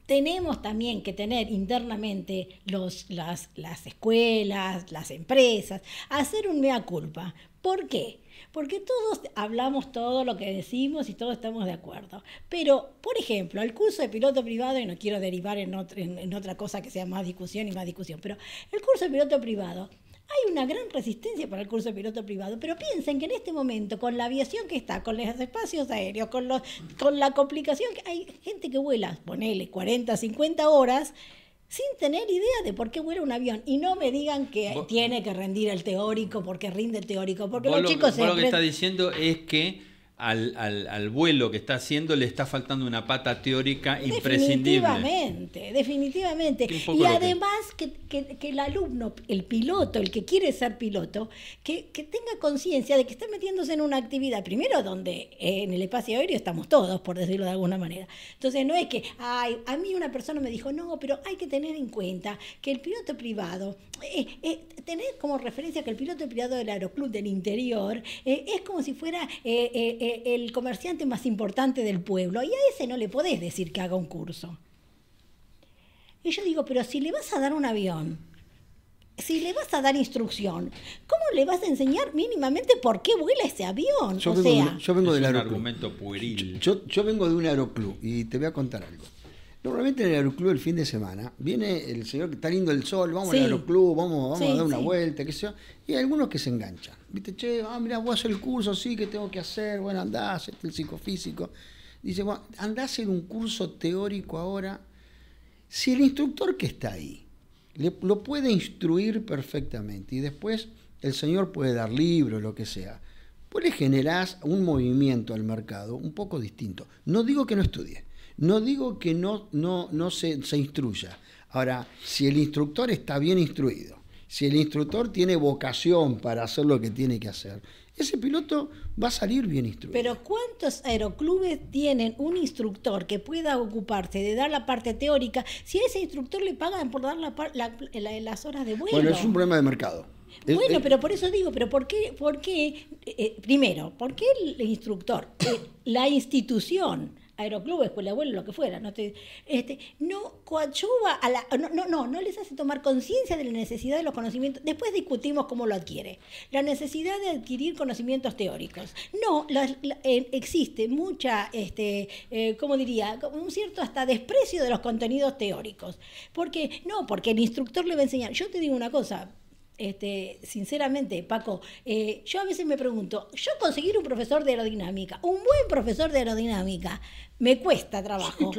tenemos también que tener internamente los, las, las escuelas, las empresas, hacer un mea culpa. ¿Por qué? Porque todos hablamos todo lo que decimos y todos estamos de acuerdo. Pero, por ejemplo, el curso de piloto privado, y no quiero derivar en, en otra cosa que sea más discusión y más discusión, pero el curso de piloto privado hay una gran resistencia para el curso de piloto privado, pero piensen que en este momento, con la aviación que está, con los espacios aéreos, con, los, con la complicación, que hay gente que vuela, ponele 40, 50 horas, sin tener idea de por qué vuela un avión. Y no me digan que tiene que rendir el teórico, porque rinde el teórico, porque los chicos lo que está diciendo es que al, al, vuelo que está haciendo le está faltando una pata teórica imprescindible. Definitivamente, definitivamente. Y además que, que, el alumno, el piloto, el que quiere ser piloto, que, que tenga conciencia de que está metiéndose en una actividad, primero donde en el espacio aéreo estamos todos, por decirlo de alguna manera. Entonces no es que, ay, a mí una persona me dijo, no, pero hay que tener en cuenta que el piloto privado, eh, eh, tener como referencia que el piloto privado del aeroclub del interior eh, es como si fuera... Eh, eh, el comerciante más importante del pueblo y a ese no le podés decir que haga un curso. Y yo digo, pero si le vas a dar un avión, si le vas a dar instrucción, ¿cómo le vas a enseñar mínimamente por qué vuela ese avión? Yo, vengo, yo vengo del aeroclub. argumento pueril. Yo, yo, vengo de un aeroclub y te voy a contar algo. Normalmente en el aeroclub el fin de semana viene el señor que está lindo el sol, vamos al aeroclub, vamos, vamos a dar una vuelta, qué sé yo. Y hay algunos que se enganchan. Viste, che, ah, mira, voy a hacer el curso, sí, que tengo que hacer, bueno, andá, el psicofísico. Dice, bueno, andá a hacer un curso teórico ahora. Si el instructor que está ahí lo puede instruir perfectamente y después el señor puede dar libros, lo que sea, pues le generás un movimiento al mercado un poco distinto. No digo que no estudie no digo que no, no, no se, se instruya. Ahora, si el instructor está bien instruido, si el instructor tiene vocación para hacer lo que tiene que hacer, ese piloto va a salir bien instruido. Pero ¿cuántos aeroclubes tienen un instructor que pueda ocuparse de dar la parte teórica si a ese instructor le pagan por dar las horas de vuelo? Bueno, es un problema de mercado. Bueno, pero por eso digo, pero ¿por qué? Por qué eh, primero, ¿por qué el instructor, eh, la institución, aeroclub, escuela de vuelo, lo que fuera, no te, este, no coachuva a la, no, no, no, no les hace tomar conciencia de la necesidad de los conocimientos. Después discutimos cómo lo adquiere. La necesidad de adquirir conocimientos teóricos. No, existe mucha, este, eh, ¿cómo diría? Un cierto hasta desprecio de los contenidos teóricos. Porque, no, porque el instructor le va a enseñar. Yo te digo una cosa, este, sinceramente, Paco, eh, yo a veces me pregunto, yo conseguir un profesor de aerodinámica, un buen profesor de aerodinámica, me cuesta trabajo.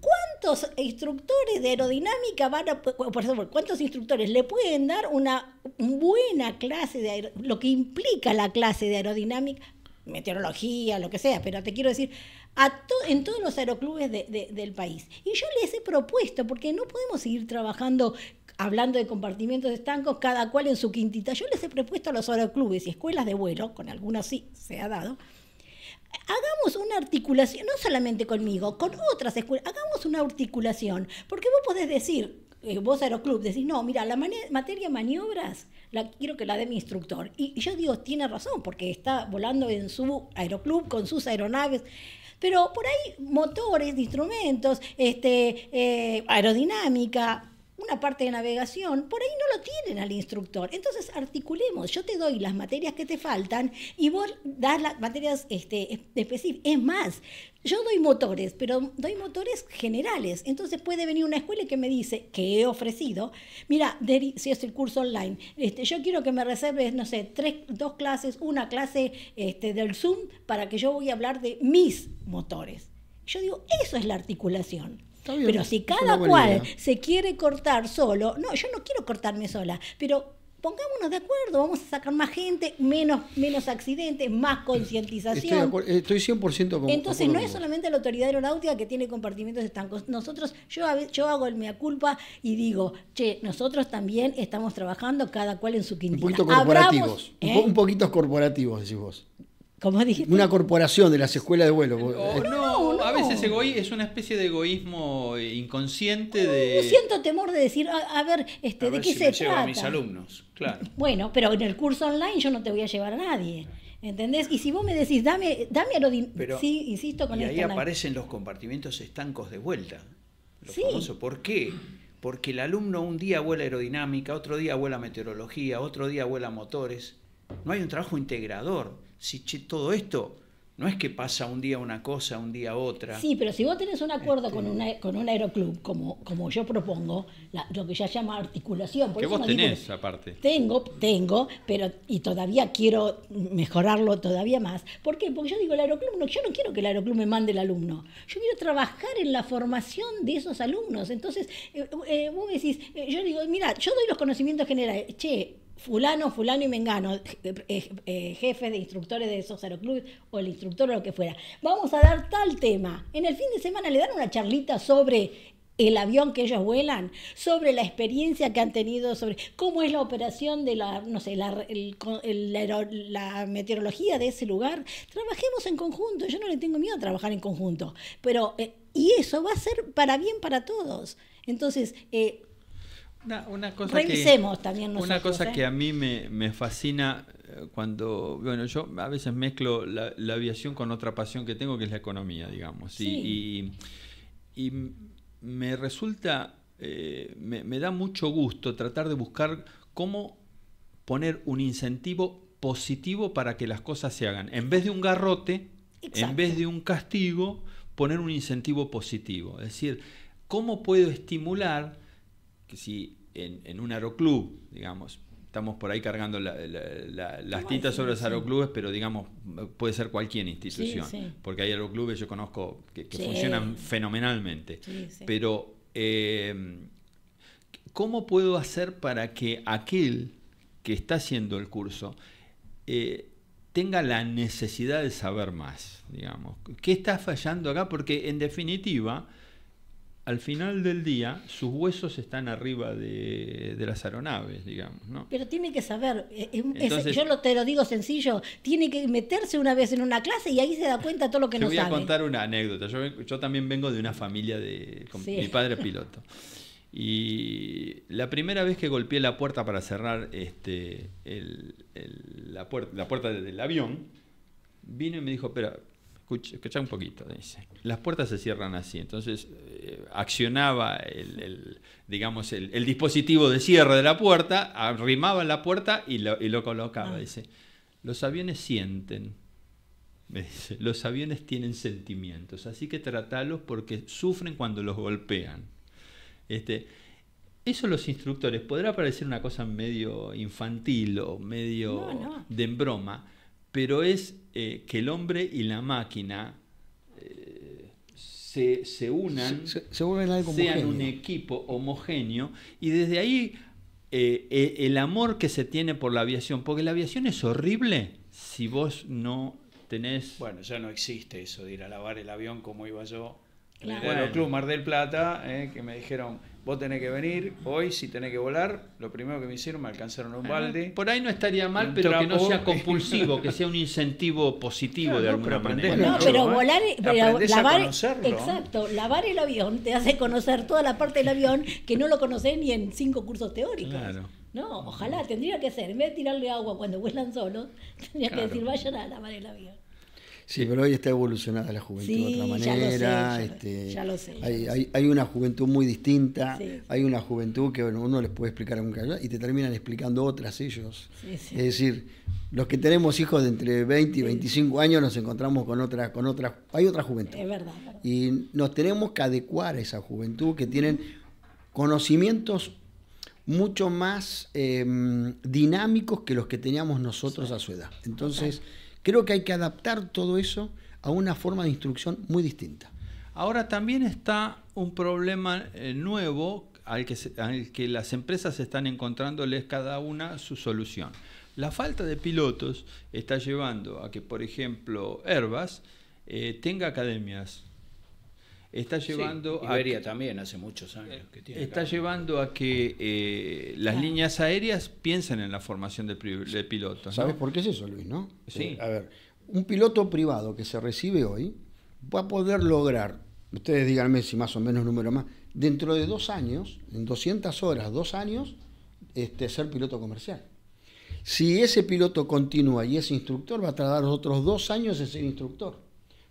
¿Cuántos instructores de aerodinámica van a, por ejemplo, cuántos instructores le pueden dar una buena clase de lo que implica la clase de aerodinámica, meteorología, lo que sea, pero te quiero decir, a en todos los aeroclubes del país. Y yo les he propuesto, porque no podemos seguir trabajando hablando de compartimientos estancos, cada cual en su quintita. Yo les he propuesto a los aeroclubes y escuelas de vuelo, con algunos sí se ha dado, hagamos una articulación, no solamente conmigo, con otras escuelas, hagamos una articulación, porque vos podés decir, eh, vos aeroclub, decís, no, mira, la materia maniobras, la, quiero que la dé mi instructor. Y, yo digo, tiene razón, porque está volando en su aeroclub con sus aeronaves. Pero por ahí motores, instrumentos, este, eh, aerodinámica, una parte de navegación, por ahí no lo tienen al instructor. Entonces articulemos, yo te doy las materias que te faltan y vos das las materias este, específicas. Es más, yo doy motores, pero doy motores generales. Entonces puede venir una escuela que me dice, que he ofrecido, mira, si es el curso online, este, yo quiero que me reserves, no sé, tres, dos clases, una clase este, del Zoom para que yo voy a hablar de mis motores. Yo digo, eso es la articulación. Pero si cada cual se quiere cortar solo, no, yo no quiero cortarme sola, pero pongámonos de acuerdo, vamos a sacar más gente, menos, menos accidentes, más concientización. Estoy, 100% con Entonces, no es solamente la autoridad aeronáutica que tiene compartimentos estancos. Nosotros, yo, yo hago el mea culpa y digo, che, nosotros también estamos trabajando cada cual en su quintita. Un poquito corporativos. un, ¿eh? un poquito corporativos, decís vos. Una corporación de las escuelas de vuelo. no, a veces es una especie de egoísmo inconsciente de... siento temor de decir, a, ver, este, ¿de qué se trata? a mis alumnos, claro. Bueno, pero en el curso online yo no te voy a llevar a nadie. ¿Entendés? Y si vos me decís, dame, dame aerodinámica. Sí, insisto con Y ahí aparecen los compartimentos estancos de vuelta. sí. ¿Por qué? Porque el alumno un día vuela aerodinámica, otro día vuela meteorología, otro día vuela motores. No hay un trabajo integrador si todo esto no es que pasa un día una cosa, un día otra. Sí, pero si vos tenés un acuerdo con, este, una, con un aeroclub, como, como yo propongo, lo que ya llama articulación. Por que vos tenés, aparte. Tengo, tengo, pero y todavía quiero mejorarlo todavía más. ¿Por qué? Porque yo digo, el aeroclub, no, yo no quiero que el aeroclub me mande el alumno. Yo quiero trabajar en la formación de esos alumnos. Entonces, eh, eh, vos decís, eh, yo digo, mira, yo doy los conocimientos generales. Che, fulano, fulano y mengano, eh, eh, jefe de instructores de esos aeroclubes o el instructor o lo que fuera. Vamos a dar tal tema. En el fin de semana le dan una charlita sobre el avión que ellos vuelan, sobre la experiencia que han tenido, sobre cómo es la operación de la, no sé, la, la, meteorología de ese lugar. Trabajemos en conjunto. Yo no le tengo miedo a trabajar en conjunto, pero eh, y eso va a ser para bien para todos. Entonces, una, cosa Revisemos que, también nosotros. Una cosa ¿eh? que a mí me, fascina eh, cuando, bueno, yo a veces mezclo la, aviación con otra pasión que tengo, que es la economía, digamos. Y, me resulta, eh, me, da mucho gusto tratar de buscar cómo poner un incentivo positivo para que las cosas se hagan. En vez de un garrote, en vez de un castigo, poner un incentivo positivo. Es decir, ¿cómo puedo estimular que si en, un aeroclub, digamos, estamos por ahí cargando las tintas sobre los aeroclubes, pero digamos, puede ser cualquier institución, porque hay aeroclubes, yo conozco, que, funcionan fenomenalmente, pero eh, ¿cómo puedo hacer para que aquel que está haciendo el curso eh, tenga la necesidad de saber más, digamos. ¿Qué está fallando acá? Porque en definitiva, al final del día, sus huesos están arriba de, las aeronaves, digamos. ¿no? Pero tiene que saber, eh, eh, yo lo, te lo digo sencillo, tiene que meterse una vez en una clase y ahí se da cuenta todo lo que no sabe. Te voy a contar una anécdota. Yo, también vengo de una familia de... Mi padre piloto. Y la primera vez que golpeé la puerta para cerrar este, la, puerta, la puerta del avión, vino y me dijo, espera, escucha, un poquito, dice. Las puertas se cierran así. Entonces eh, accionaba el, digamos, el, dispositivo de cierre de la puerta, arrimaba la puerta y lo, y lo colocaba. Ah. Dice, los aviones sienten. Me dice, los aviones tienen sentimientos, así que tratalos porque sufren cuando los golpean. Este, eso los instructores, podrá parecer una cosa medio infantil o medio de broma, pero es eh, que el hombre y la máquina eh, se, unan, se, sean un equipo homogéneo y desde ahí eh, el amor que se tiene por la aviación, porque la aviación es horrible si vos no tenés... Bueno, ya no existe eso de ir a lavar el avión como iba yo Claro. Club Mar del Plata, eh, que me dijeron, vos tenés que venir, hoy si tenés que volar, lo primero que me hicieron, me alcanzaron un balde. Por ahí no estaría mal, pero que no sea compulsivo, que sea un incentivo positivo de alguna manera. No, pero volar, pero lavar, exacto, lavar el avión te hace conocer toda la parte del avión que no lo conocés ni en cinco cursos teóricos. Claro. No, ojalá, tendría que ser, en vez de tirarle agua cuando vuelan solos, tendría que decir, vayan a lavar el avión. Sí, pero hoy está evolucionada la juventud de otra manera. Este, ya lo sé, hay, hay, una juventud muy distinta, hay una juventud que uno les puede explicar a un y te terminan explicando otras ellos. es decir, los que tenemos hijos de entre 20 y 25 años nos encontramos con otra, con otra, hay otra juventud. Es verdad, Y nos tenemos que adecuar a esa juventud que tienen conocimientos mucho más em, dinámicos que los que teníamos nosotros a su edad. Entonces, Creo que hay que adaptar todo eso a una forma de instrucción muy distinta. Ahora también está un problema eh, nuevo al que, las empresas están encontrándoles cada una su solución. La falta de pilotos está llevando a que, por ejemplo, Airbus eh, tenga academias está llevando Iberia también hace muchos años que tiene está llevando a que eh, las líneas aéreas piensen en la formación de, pilotos sabes por qué es eso Luis no sí. Eh, a ver un piloto privado que se recibe hoy va a poder lograr ustedes díganme si más o menos número más dentro de dos años en 200 horas dos años este ser piloto comercial. Si ese piloto continúa y es instructor va a tardar otros dos años en ser instructor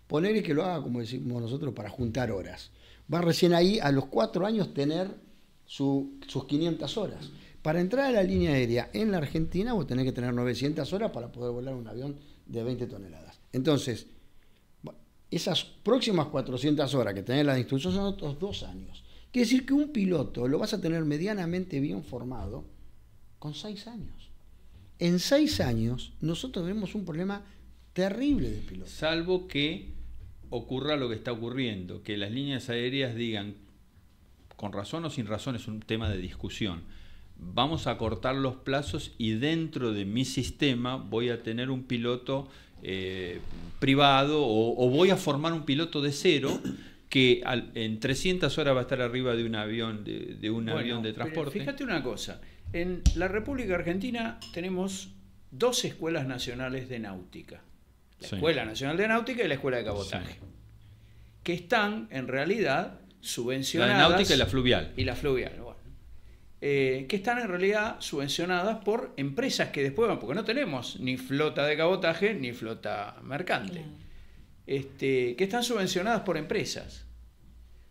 poner y que lo haga, como decimos nosotros, para juntar horas. Va recién ahí a los cuatro años tener sus 500 horas. Para entrar a la línea aérea en la Argentina vos tenés que tener 900 horas para poder volar un avión de 20 toneladas. Entonces, esas próximas 400 horas que tenés la instrucción son otros dos años. Quiere decir que un piloto lo vas a tener medianamente bien formado con seis años. En seis años nosotros vemos un problema terrible de piloto. Salvo que ocurra lo que está ocurriendo, que las líneas aéreas digan, con razón o sin razón, es un tema de discusión, vamos a cortar los plazos y dentro de mi sistema voy a tener un piloto eh, privado o, voy a formar un piloto de cero que en 300 horas va a estar arriba de un avión de, un avión de transporte. Fíjate una cosa, en la República Argentina tenemos dos escuelas nacionales de náutica la Escuela Nacional de Náutica y la Escuela de Cabotaje, que están en realidad subvencionadas. La náutica y la fluvial. Y la fluvial, bueno. Eh, que están en realidad subvencionadas por empresas que después van, porque no tenemos ni flota de cabotaje ni flota mercante, este, que están subvencionadas por empresas.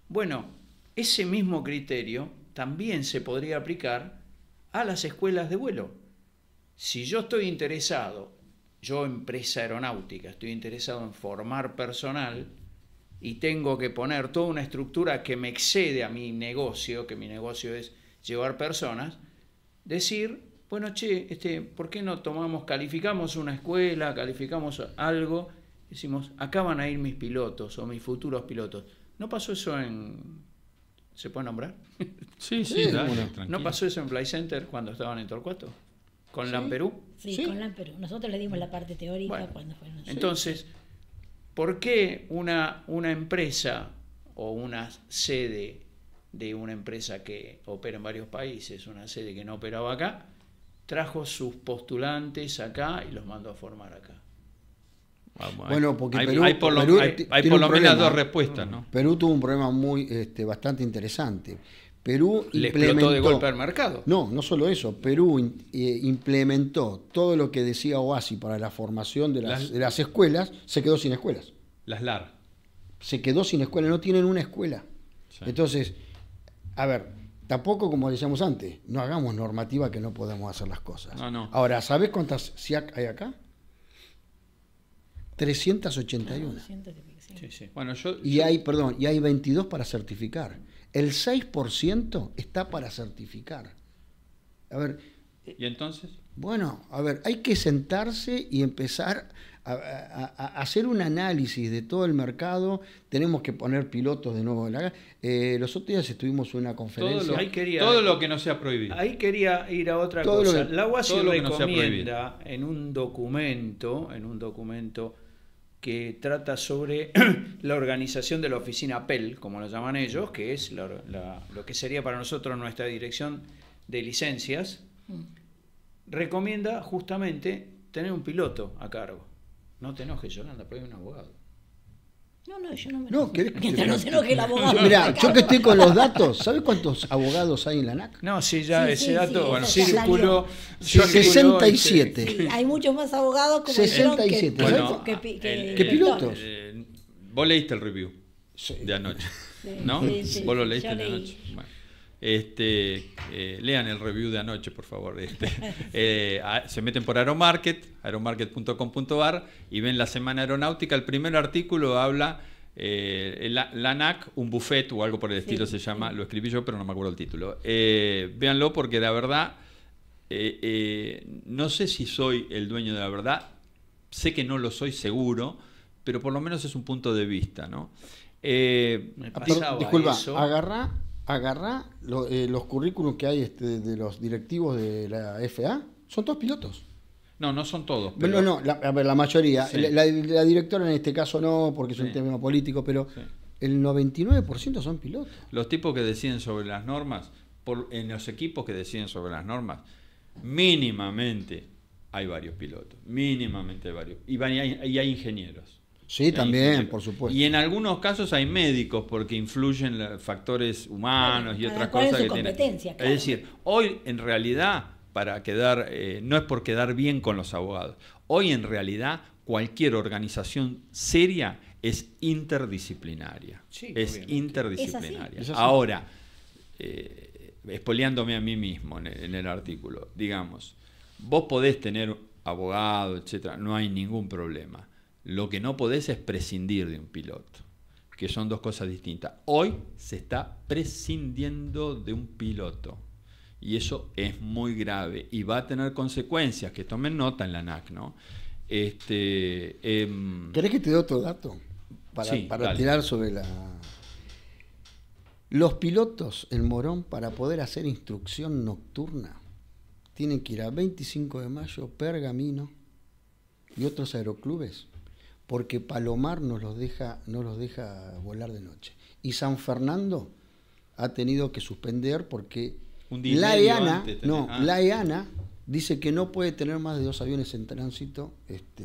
Bueno, ese mismo criterio también se podría aplicar a las escuelas de vuelo. Si yo estoy interesado yo empresa aeronáutica estoy interesado en formar personal y tengo que poner toda una estructura que me excede a mi negocio, que mi negocio es llevar personas, decir, bueno, che, este, ¿por qué no tomamos, calificamos una escuela, calificamos algo, decimos, acá van a ir mis pilotos o mis futuros pilotos. ¿No pasó eso en... ¿Se puede nombrar? Sí, sí, ¿No pasó eso en Fly Center cuando estaban en Torcuato? ¿Con Sí. Lamperú? Sí, Sí. con Lamperú. Nosotros le dimos la parte teórica Bueno, cuando fueron. Entonces, ¿por qué una, una empresa o una sede de una empresa que opera en varios países, una sede que no operaba acá, trajo sus postulantes acá y los mandó a formar acá? Vamos, Bueno, hay- porque hay, Perú- hay por lo, Perú hay- hay por lo menos dos respuestas, ¿no? Perú tuvo un problema muy este, bastante interesante. Perú Le implementó, explotó de golpe al mercado. No, no solo eso. Perú in- eh, implementó todo lo que decía OASI para la formación de las, Las- de las escuelas, se quedó sin escuelas. Las LAR. Se quedó sin escuela, no tienen una escuela. Sí. Entonces, a ver, tampoco como decíamos antes, no hagamos normativa que no podemos hacer las cosas. No, no. Ahora, ¿sabes cuántas SIAC hay acá? 381. Siento que- sí. Sí, sí. Bueno, yo, Y yo- hay, perdón, y hay 22 para certificar. El 6% está para certificar. A ver, ¿Y entonces? bueno, a ver, hay que sentarse y empezar a, a- a- a hacer un análisis de todo el mercado. Tenemos que poner pilotos de nuevo en la eh, Los otros días estuvimos en una Todo conferencia. lo, Ahí quería- todo lo que no sea prohibido. Ahí quería ir a otra Todo lo cosa. que- la UASI todo lo que no sea recomienda en un documento, en un documento que trata sobre la organización de la oficina PEL, como lo llaman ellos, que es la- la- lo que sería para nosotros nuestra dirección de licencias, recomienda justamente tener un piloto a cargo. No te enojes, Yolanda, pero hay un abogado. No, no, yo no me. No, ¿querés que te- Mientras no se enoje el abogado. Mira, yo que estoy con los datos, ¿sabes cuántos abogados hay en la NAC? No, sí, ya Sí, ese sí, dato sí, bueno, eso ya circuló. salió. circuló, 67. Sí, hay muchos más abogados como dijeron, 67. que, Bueno, que, que- que- el- ¿Qué el- pilotos? eh, vos leíste el review Sí. de anoche, ¿no? sí, sí, vos lo leíste yo de leí. anoche. Bueno, este, eh, lean el review de anoche, por favor. Este, eh, a- se meten por Aeromarket, aeromarket.com.ar y ven la semana aeronáutica. El primer artículo habla eh, la, la ANAC, un buffet o algo por el estilo se llama. Lo escribí yo, pero no me acuerdo el título. Eh, véanlo porque la verdad, eh, eh, no sé si soy el dueño de la verdad. Sé que no lo soy seguro, pero por lo menos es un punto de vista, ¿no? Me perdón, pasaba disculpa, eso. agarrá, agarrá lo- eh, los currículums que hay este, de los directivos de la FA, son todos pilotos. no, no son todos. Pero, no, no, la, a ver, la mayoría. Sí. La, la- la directora en este caso no, porque es un tema político, pero Sí. el 99% son pilotos. Los tipos que deciden sobre las normas, por, en los equipos que deciden sobre las normas, mínimamente hay varios pilotos, mínimamente hay varios. Y, va- y hay, y hay ingenieros. Sí, también, por supuesto. Y en algunos casos hay médicos porque influyen factores humanos y otras cuál es cosas su que tienen. competencia, claro. Es decir, hoy en realidad, para quedar, eh, no es por quedar bien con los abogados, hoy en realidad cualquier organización seria es interdisciplinaria. Sí, es obviamente. interdisciplinaria. Es así. Ahora, eh, espoleándome a mí mismo en el, en el artículo, digamos, vos podés tener abogado, etcétera, no hay ningún problema. Lo que no podés es prescindir de un piloto, que son dos cosas distintas. Hoy se está prescindiendo de un piloto. Y eso es muy grave y va a tener consecuencias que tomen nota en la NAC, ¿no? Este, em, ¿Querés que te dé otro dato? Para, Sí, para tirar sobre la... Los pilotos en Morón, para poder hacer instrucción nocturna, tienen que ir a 25 de mayo, Pergamino y otros aeroclubes, porque Palomar no los deja, no los deja volar de noche. Y San Fernando ha tenido que suspender porque la EANA, no, ah. la EANA dice que no puede tener más de dos aviones en tránsito, este,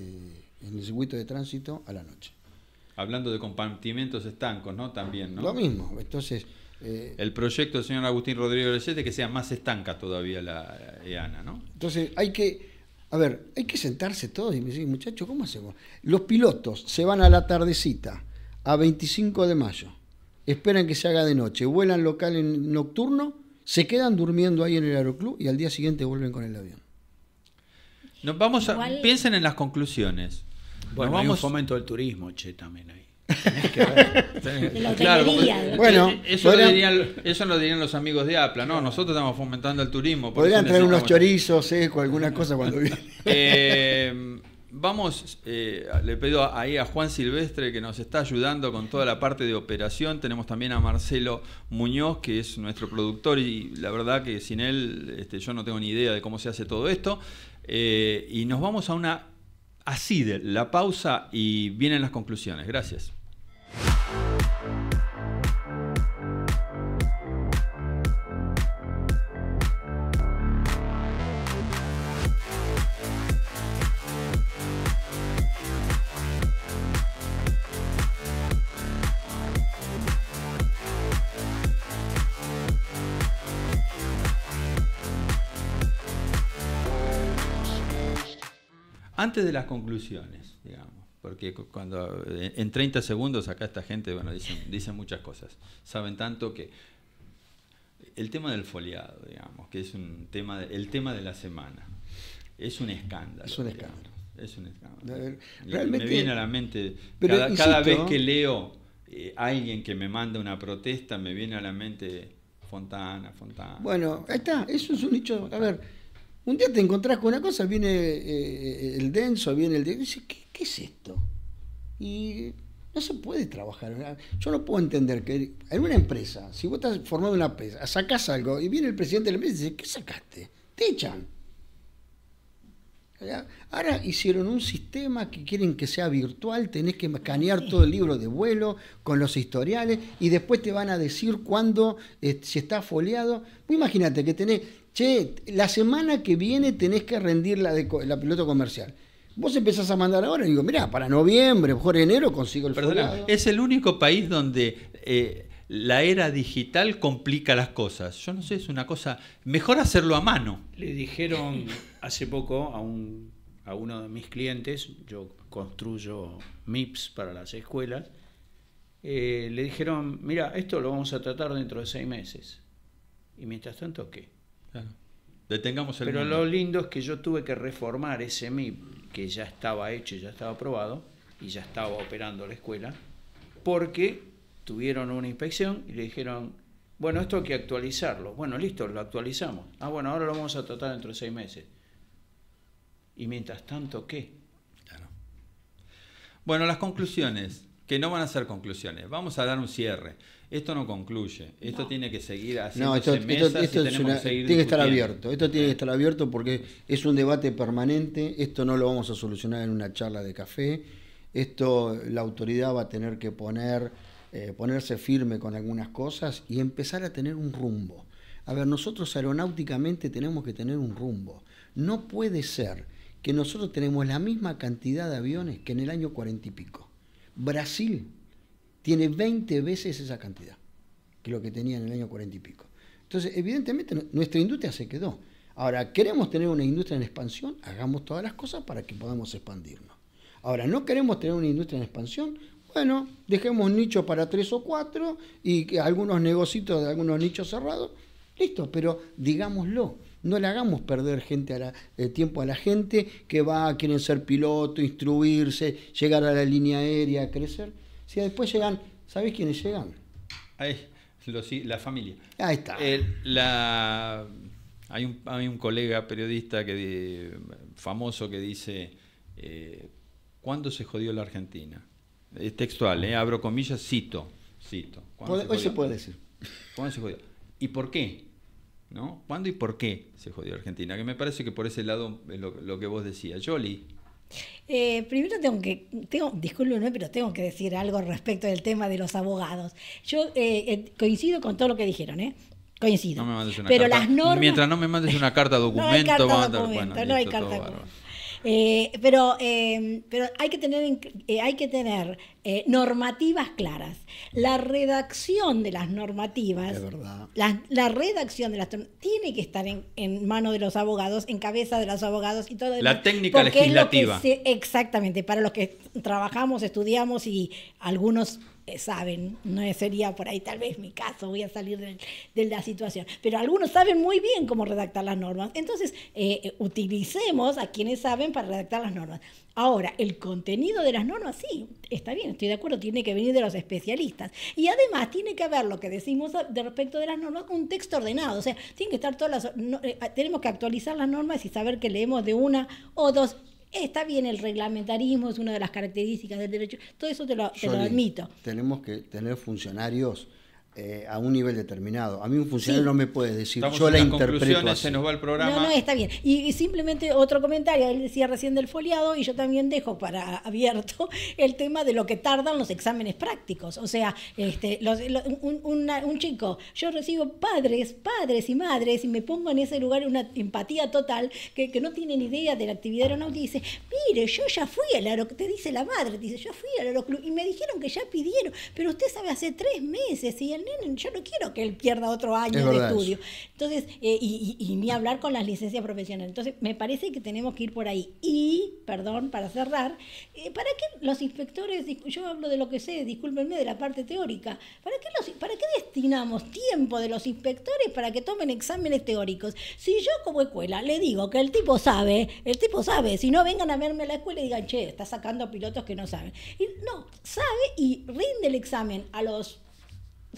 en el circuito de tránsito a la noche. hablando de compartimentos estancos, ¿no? También, ¿no? Lo mismo, entonces, eh, El proyecto del señor Agustín Rodríguez es que sea más estanca todavía la EANA, ¿no? entonces hay que, a ver, hay que sentarse todos y decir, muchachos, ¿cómo hacemos? Los pilotos se van a la tardecita, a 25 de mayo, esperan que se haga de noche, vuelan local en nocturno, se quedan durmiendo ahí en el aeroclub y al día siguiente vuelven con el avión. Nos vamos a, Igual- piensen en las conclusiones. Bueno, Nos hay un vamos, fomento del turismo, che, también ahí. claro, bueno, eso, lo dirían, eso lo dirían los amigos de Apla, no, nosotros estamos fomentando el turismo. Podrían traer unos chorizos, eh, alguna cosa cuando vienen. Eh, vamos, eh, le pido ahí a Juan Silvestre que nos está ayudando con toda la parte de operación. Tenemos también a Marcelo Muñoz, que es nuestro productor, y la verdad que sin él este, yo no tengo ni idea de cómo se hace todo esto. y nos vamos a una así de la pausa y vienen las conclusiones. Gracias. Antes de las conclusiones, digamos, porque cuando en 30 segundos acá esta gente, bueno, dicen, muchas cosas. Saben tanto que el tema del foliado, digamos, que es un tema, el tema de la semana, es un escándalo. Es un escándalo. Es un escándalo. Realmente, me viene a la mente, cada, vez que leo eh, alguien que me manda una protesta, me viene a la mente Fontana, Fontana. Bueno, ahí está, eso es un hecho. A ver, un día te encontrás con una cosa, viene eh, el denso, viene el... De, dice, ¿qué, es esto? Y no se puede trabajar. Yo no puedo entender que en una empresa, si vos estás formando una empresa, sacás algo y viene el presidente de la empresa y dice, ¿qué sacaste? Te echan. Ahora hicieron un sistema que quieren que sea virtual, tenés que escanear todo el libro de vuelo con los historiales y después te van a decir cuándo eh, si está foliado. Imagínate que tenés che, la semana que viene tenés que rendir la, de, la piloto comercial. Vos empezás a mandar ahora y digo, mira, para noviembre, mejor enero consigo el Perdona, Es el único país donde eh, la era digital complica las cosas. Yo no sé, es una cosa, mejor hacerlo a mano. Le dijeron hace poco a, un, a uno de mis clientes, yo construyo MIPS para las escuelas, eh, le dijeron, mira, esto lo vamos a tratar dentro de seis meses. Y mientras tanto, ¿qué? Detengamos el Pero lo lindo es que yo tuve que reformar ese MIP que ya estaba hecho y ya estaba aprobado y ya estaba operando la escuela, porque tuvieron una inspección y le dijeron, bueno, esto hay que actualizarlo. Bueno, listo, lo actualizamos. Ah, bueno, ahora lo vamos a tratar dentro de seis meses. Y mientras tanto, ¿qué? Bueno, las conclusiones, que no van a ser conclusiones. Vamos a dar un cierre. Esto no concluye, esto tiene que seguir haciendo no, esto, esto, tiene que estar abierto, esto tiene que estar abierto porque es un debate permanente, esto no lo vamos a solucionar en una charla de café, esto la autoridad va a tener que poner, eh, ponerse firme con algunas cosas y empezar a tener un rumbo. A ver, nosotros aeronáuticamente tenemos que tener un rumbo. No puede ser que nosotros tenemos la misma cantidad de aviones que en el año cuarenta y pico. Brasil tiene 20 veces esa cantidad que lo que tenía en el año 40 y pico. Entonces, evidentemente, nuestra industria se quedó. Ahora, ¿queremos tener una industria en expansión? Hagamos todas las cosas para que podamos expandirnos. Ahora, ¿no queremos tener una industria en expansión? Bueno, dejemos nichos para tres o cuatro y algunos negocios de algunos nichos cerrados. Listo, pero digámoslo. No le hagamos perder gente a eh, tiempo a la gente que va a querer ser piloto, instruirse, llegar a la línea aérea, crecer. Si después llegan, ¿sabés quiénes llegan? Ahí, la familia. Ahí está. la, hay, un, hay un colega periodista que famoso que dice, eh, ¿cuándo se jodió la Argentina? Es textual, eh, abro comillas, cito, cito. Hoy se puede decir. ¿Cuándo se jodió? ¿Y por qué? ¿No? ¿Cuándo y por qué se jodió Argentina? Que me parece que por ese lado es lo, lo que vos decías. Jolly, eh, primero tengo que, tengo, discúlpenme, pero tengo que decir algo respecto del tema de los abogados. Yo eh, eh, coincido con todo lo que dijeron, ¿eh? Coincido. pero las normas... Mientras no me mandes una carta documento, no hay carta documento, no hay carta documento. Eh, pero, em, pero hay que tener, eh, hay que tener eh, normativas claras. La redacción de las normativas, la, la, redacción de las tiene que estar en, en manos de los abogados, en cabeza de los abogados y todo. La técnica legislativa. exactamente, para los que trabajamos, estudiamos y algunos eh, saben, no sería por ahí tal vez mi caso, voy a salir de, la situación, pero algunos saben muy bien cómo redactar las normas. Entonces, eh, eh, utilicemos a quienes saben para redactar las normas. Ahora, el contenido de las normas, sí, está bien, estoy de acuerdo, tiene que venir de los especialistas. Y además tiene que haber lo que decimos de respecto de las normas, un texto ordenado. O sea, tiene que estar todas las, tenemos que actualizar las normas y saber que leemos de una o dos Está bien el reglamentarismo, es una de las características del derecho, todo eso te lo, te lo admito. Tenemos que tener funcionarios eh, a un nivel determinado. A mí un funcionario no me puede decir, yo la interpreto se nos va el programa. No, no, está bien. Y, simplemente otro comentario, él decía recién del foliado y yo también dejo para abierto el tema de lo que tardan los exámenes prácticos. O sea, este, un, chico, yo recibo padres, padres y madres y me pongo en ese lugar una empatía total que, no tienen idea de la actividad aeronáutica y dice, mire, yo ya fui al aeroclub, te dice la madre, dice, yo fui al aeroclub y me dijeron que ya pidieron, pero usted sabe hace tres meses y el yo no quiero que él pierda otro año de estudio. Entonces, eh, y, ni hablar con las licencias profesionales. Entonces, me parece que tenemos que ir por ahí. Y, perdón, para cerrar, eh, ¿para qué los inspectores, yo hablo de lo que sé, discúlpenme de la parte teórica, ¿para qué, los, ¿para qué destinamos tiempo de los inspectores para que tomen exámenes teóricos? Si yo como escuela le digo que el tipo sabe, el tipo sabe, si no vengan a verme a la escuela y digan, che, está sacando pilotos que no saben. Y no, sabe y rinde el examen a los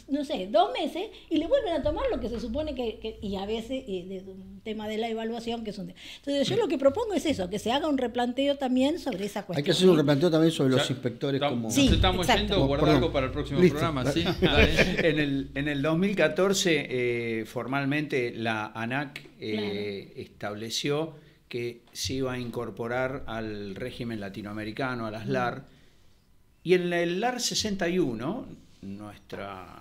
no sé, dos meses y le vuelven a tomar lo que se supone que, y a veces y de, un tema de la evaluación que es un entonces yo lo que propongo es eso que se haga un replanteo también sobre esa cuestión hay que hacer un replanteo también sobre los inspectores como sí, estamos yendo guardar algo para el próximo programa ¿sí? en, el, en el 2014 eh, formalmente la ANAC eh, estableció que se iba a incorporar al régimen latinoamericano a las LAR y en el LAR 61 nuestra,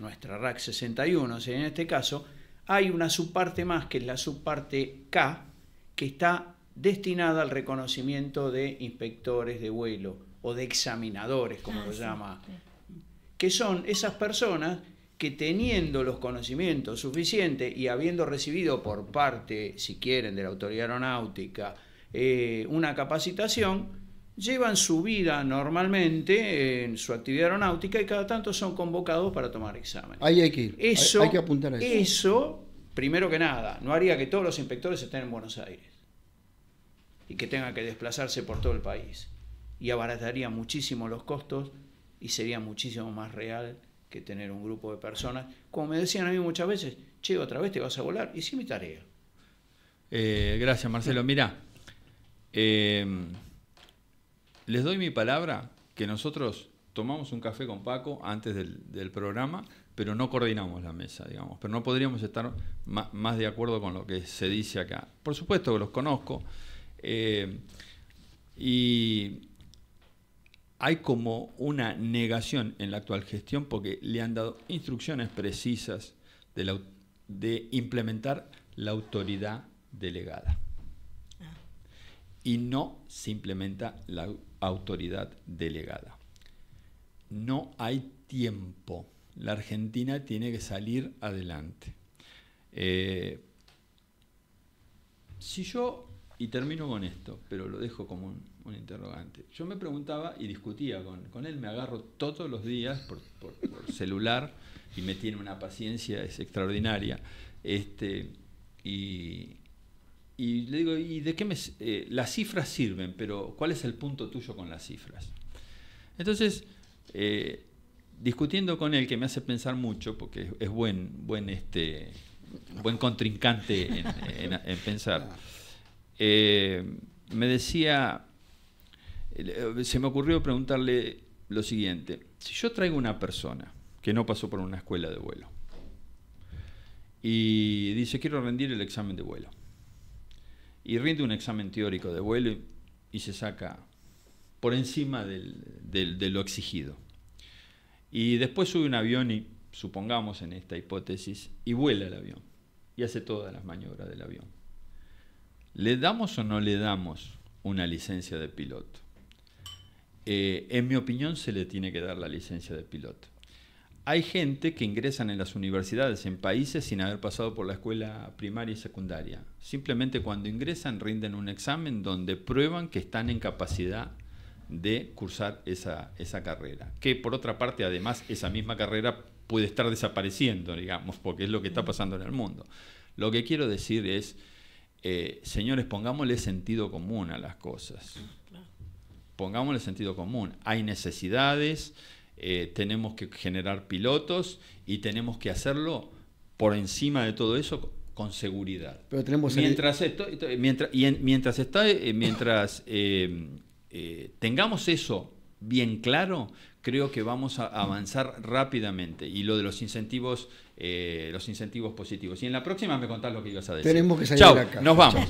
nuestra RAC 61, o sea, en este caso, hay una subparte más, que es la subparte K, que está destinada al reconocimiento de inspectores de vuelo o de examinadores, como ah, lo llama, que son esas personas que teniendo los conocimientos suficientes y habiendo recibido por parte, si quieren, de la autoridad aeronáutica, eh, una capacitación, llevan su vida normalmente en su actividad aeronáutica y cada tanto son convocados para tomar exámenes. Ahí hay que ir, eso, hay, que apuntar a eso. Eso, primero que nada, no haría que todos los inspectores estén en Buenos Aires y que tengan que desplazarse por todo el país. Y abarataría muchísimo los costos y sería muchísimo más real que tener un grupo de personas. Como me decían a mí muchas veces, che, otra vez te vas a volar. Y sí, mi tarea. Eh, gracias, Marcelo. Mira, eh, les doy mi palabra que nosotros tomamos un café con Paco antes del, programa, pero no coordinamos la mesa, digamos. Pero no podríamos estar más, de acuerdo con lo que se dice acá. Por supuesto que los conozco. Eh, y hay como una negación en la actual gestión porque le han dado instrucciones precisas de, de implementar la autoridad delegada. Ah. Y no se implementa la autoridad delegada. No hay tiempo. La Argentina tiene que salir adelante. Eh, si yo, y termino con esto, pero lo dejo como un, interrogante, yo me preguntaba y discutía con, él, me agarro todos los días por, celular y me tiene una paciencia es extraordinaria. Este, y, y le digo, ¿y de qué me.? Eh, las cifras sirven, pero ¿cuál es el punto tuyo con las cifras? Entonces, eh, discutiendo con él, que me hace pensar mucho, porque es buen, buen, este, buen contrincante en, pensar, eh, me decía, se me ocurrió preguntarle lo siguiente: si yo traigo una persona que no pasó por una escuela de vuelo y dice, quiero rendir el examen de vuelo y rinde un examen teórico de vuelo y, se saca por encima de lo exigido. Y después sube un avión y, supongamos en esta hipótesis, y vuela el avión y hace todas las maniobras del avión. ¿Le damos o no le damos una licencia de piloto? Eh, en mi opinión se le tiene que dar la licencia de piloto hay gente que ingresan en las universidades en países sin haber pasado por la escuela primaria y secundaria. Simplemente cuando ingresan rinden un examen donde prueban que están en capacidad de cursar esa, esa carrera. Que por otra parte, además, esa misma carrera puede estar desapareciendo, digamos, porque es lo que está pasando en el mundo. Lo que quiero decir es, eh, señores, pongámosle sentido común a las cosas. Pongámosle sentido común. Hay necesidades, eh, tenemos que generar pilotos y tenemos que hacerlo por encima de todo eso con seguridad. Pero tenemos mientras esto, mientras y mientras está eh, mientras tengamos eso bien claro, creo que vamos a avanzar rápidamente. Y lo de los incentivos, eh, los incentivos positivos. Y en la próxima me contás lo que ibas a decir. Tenemos que salir de acá. Nos vamos.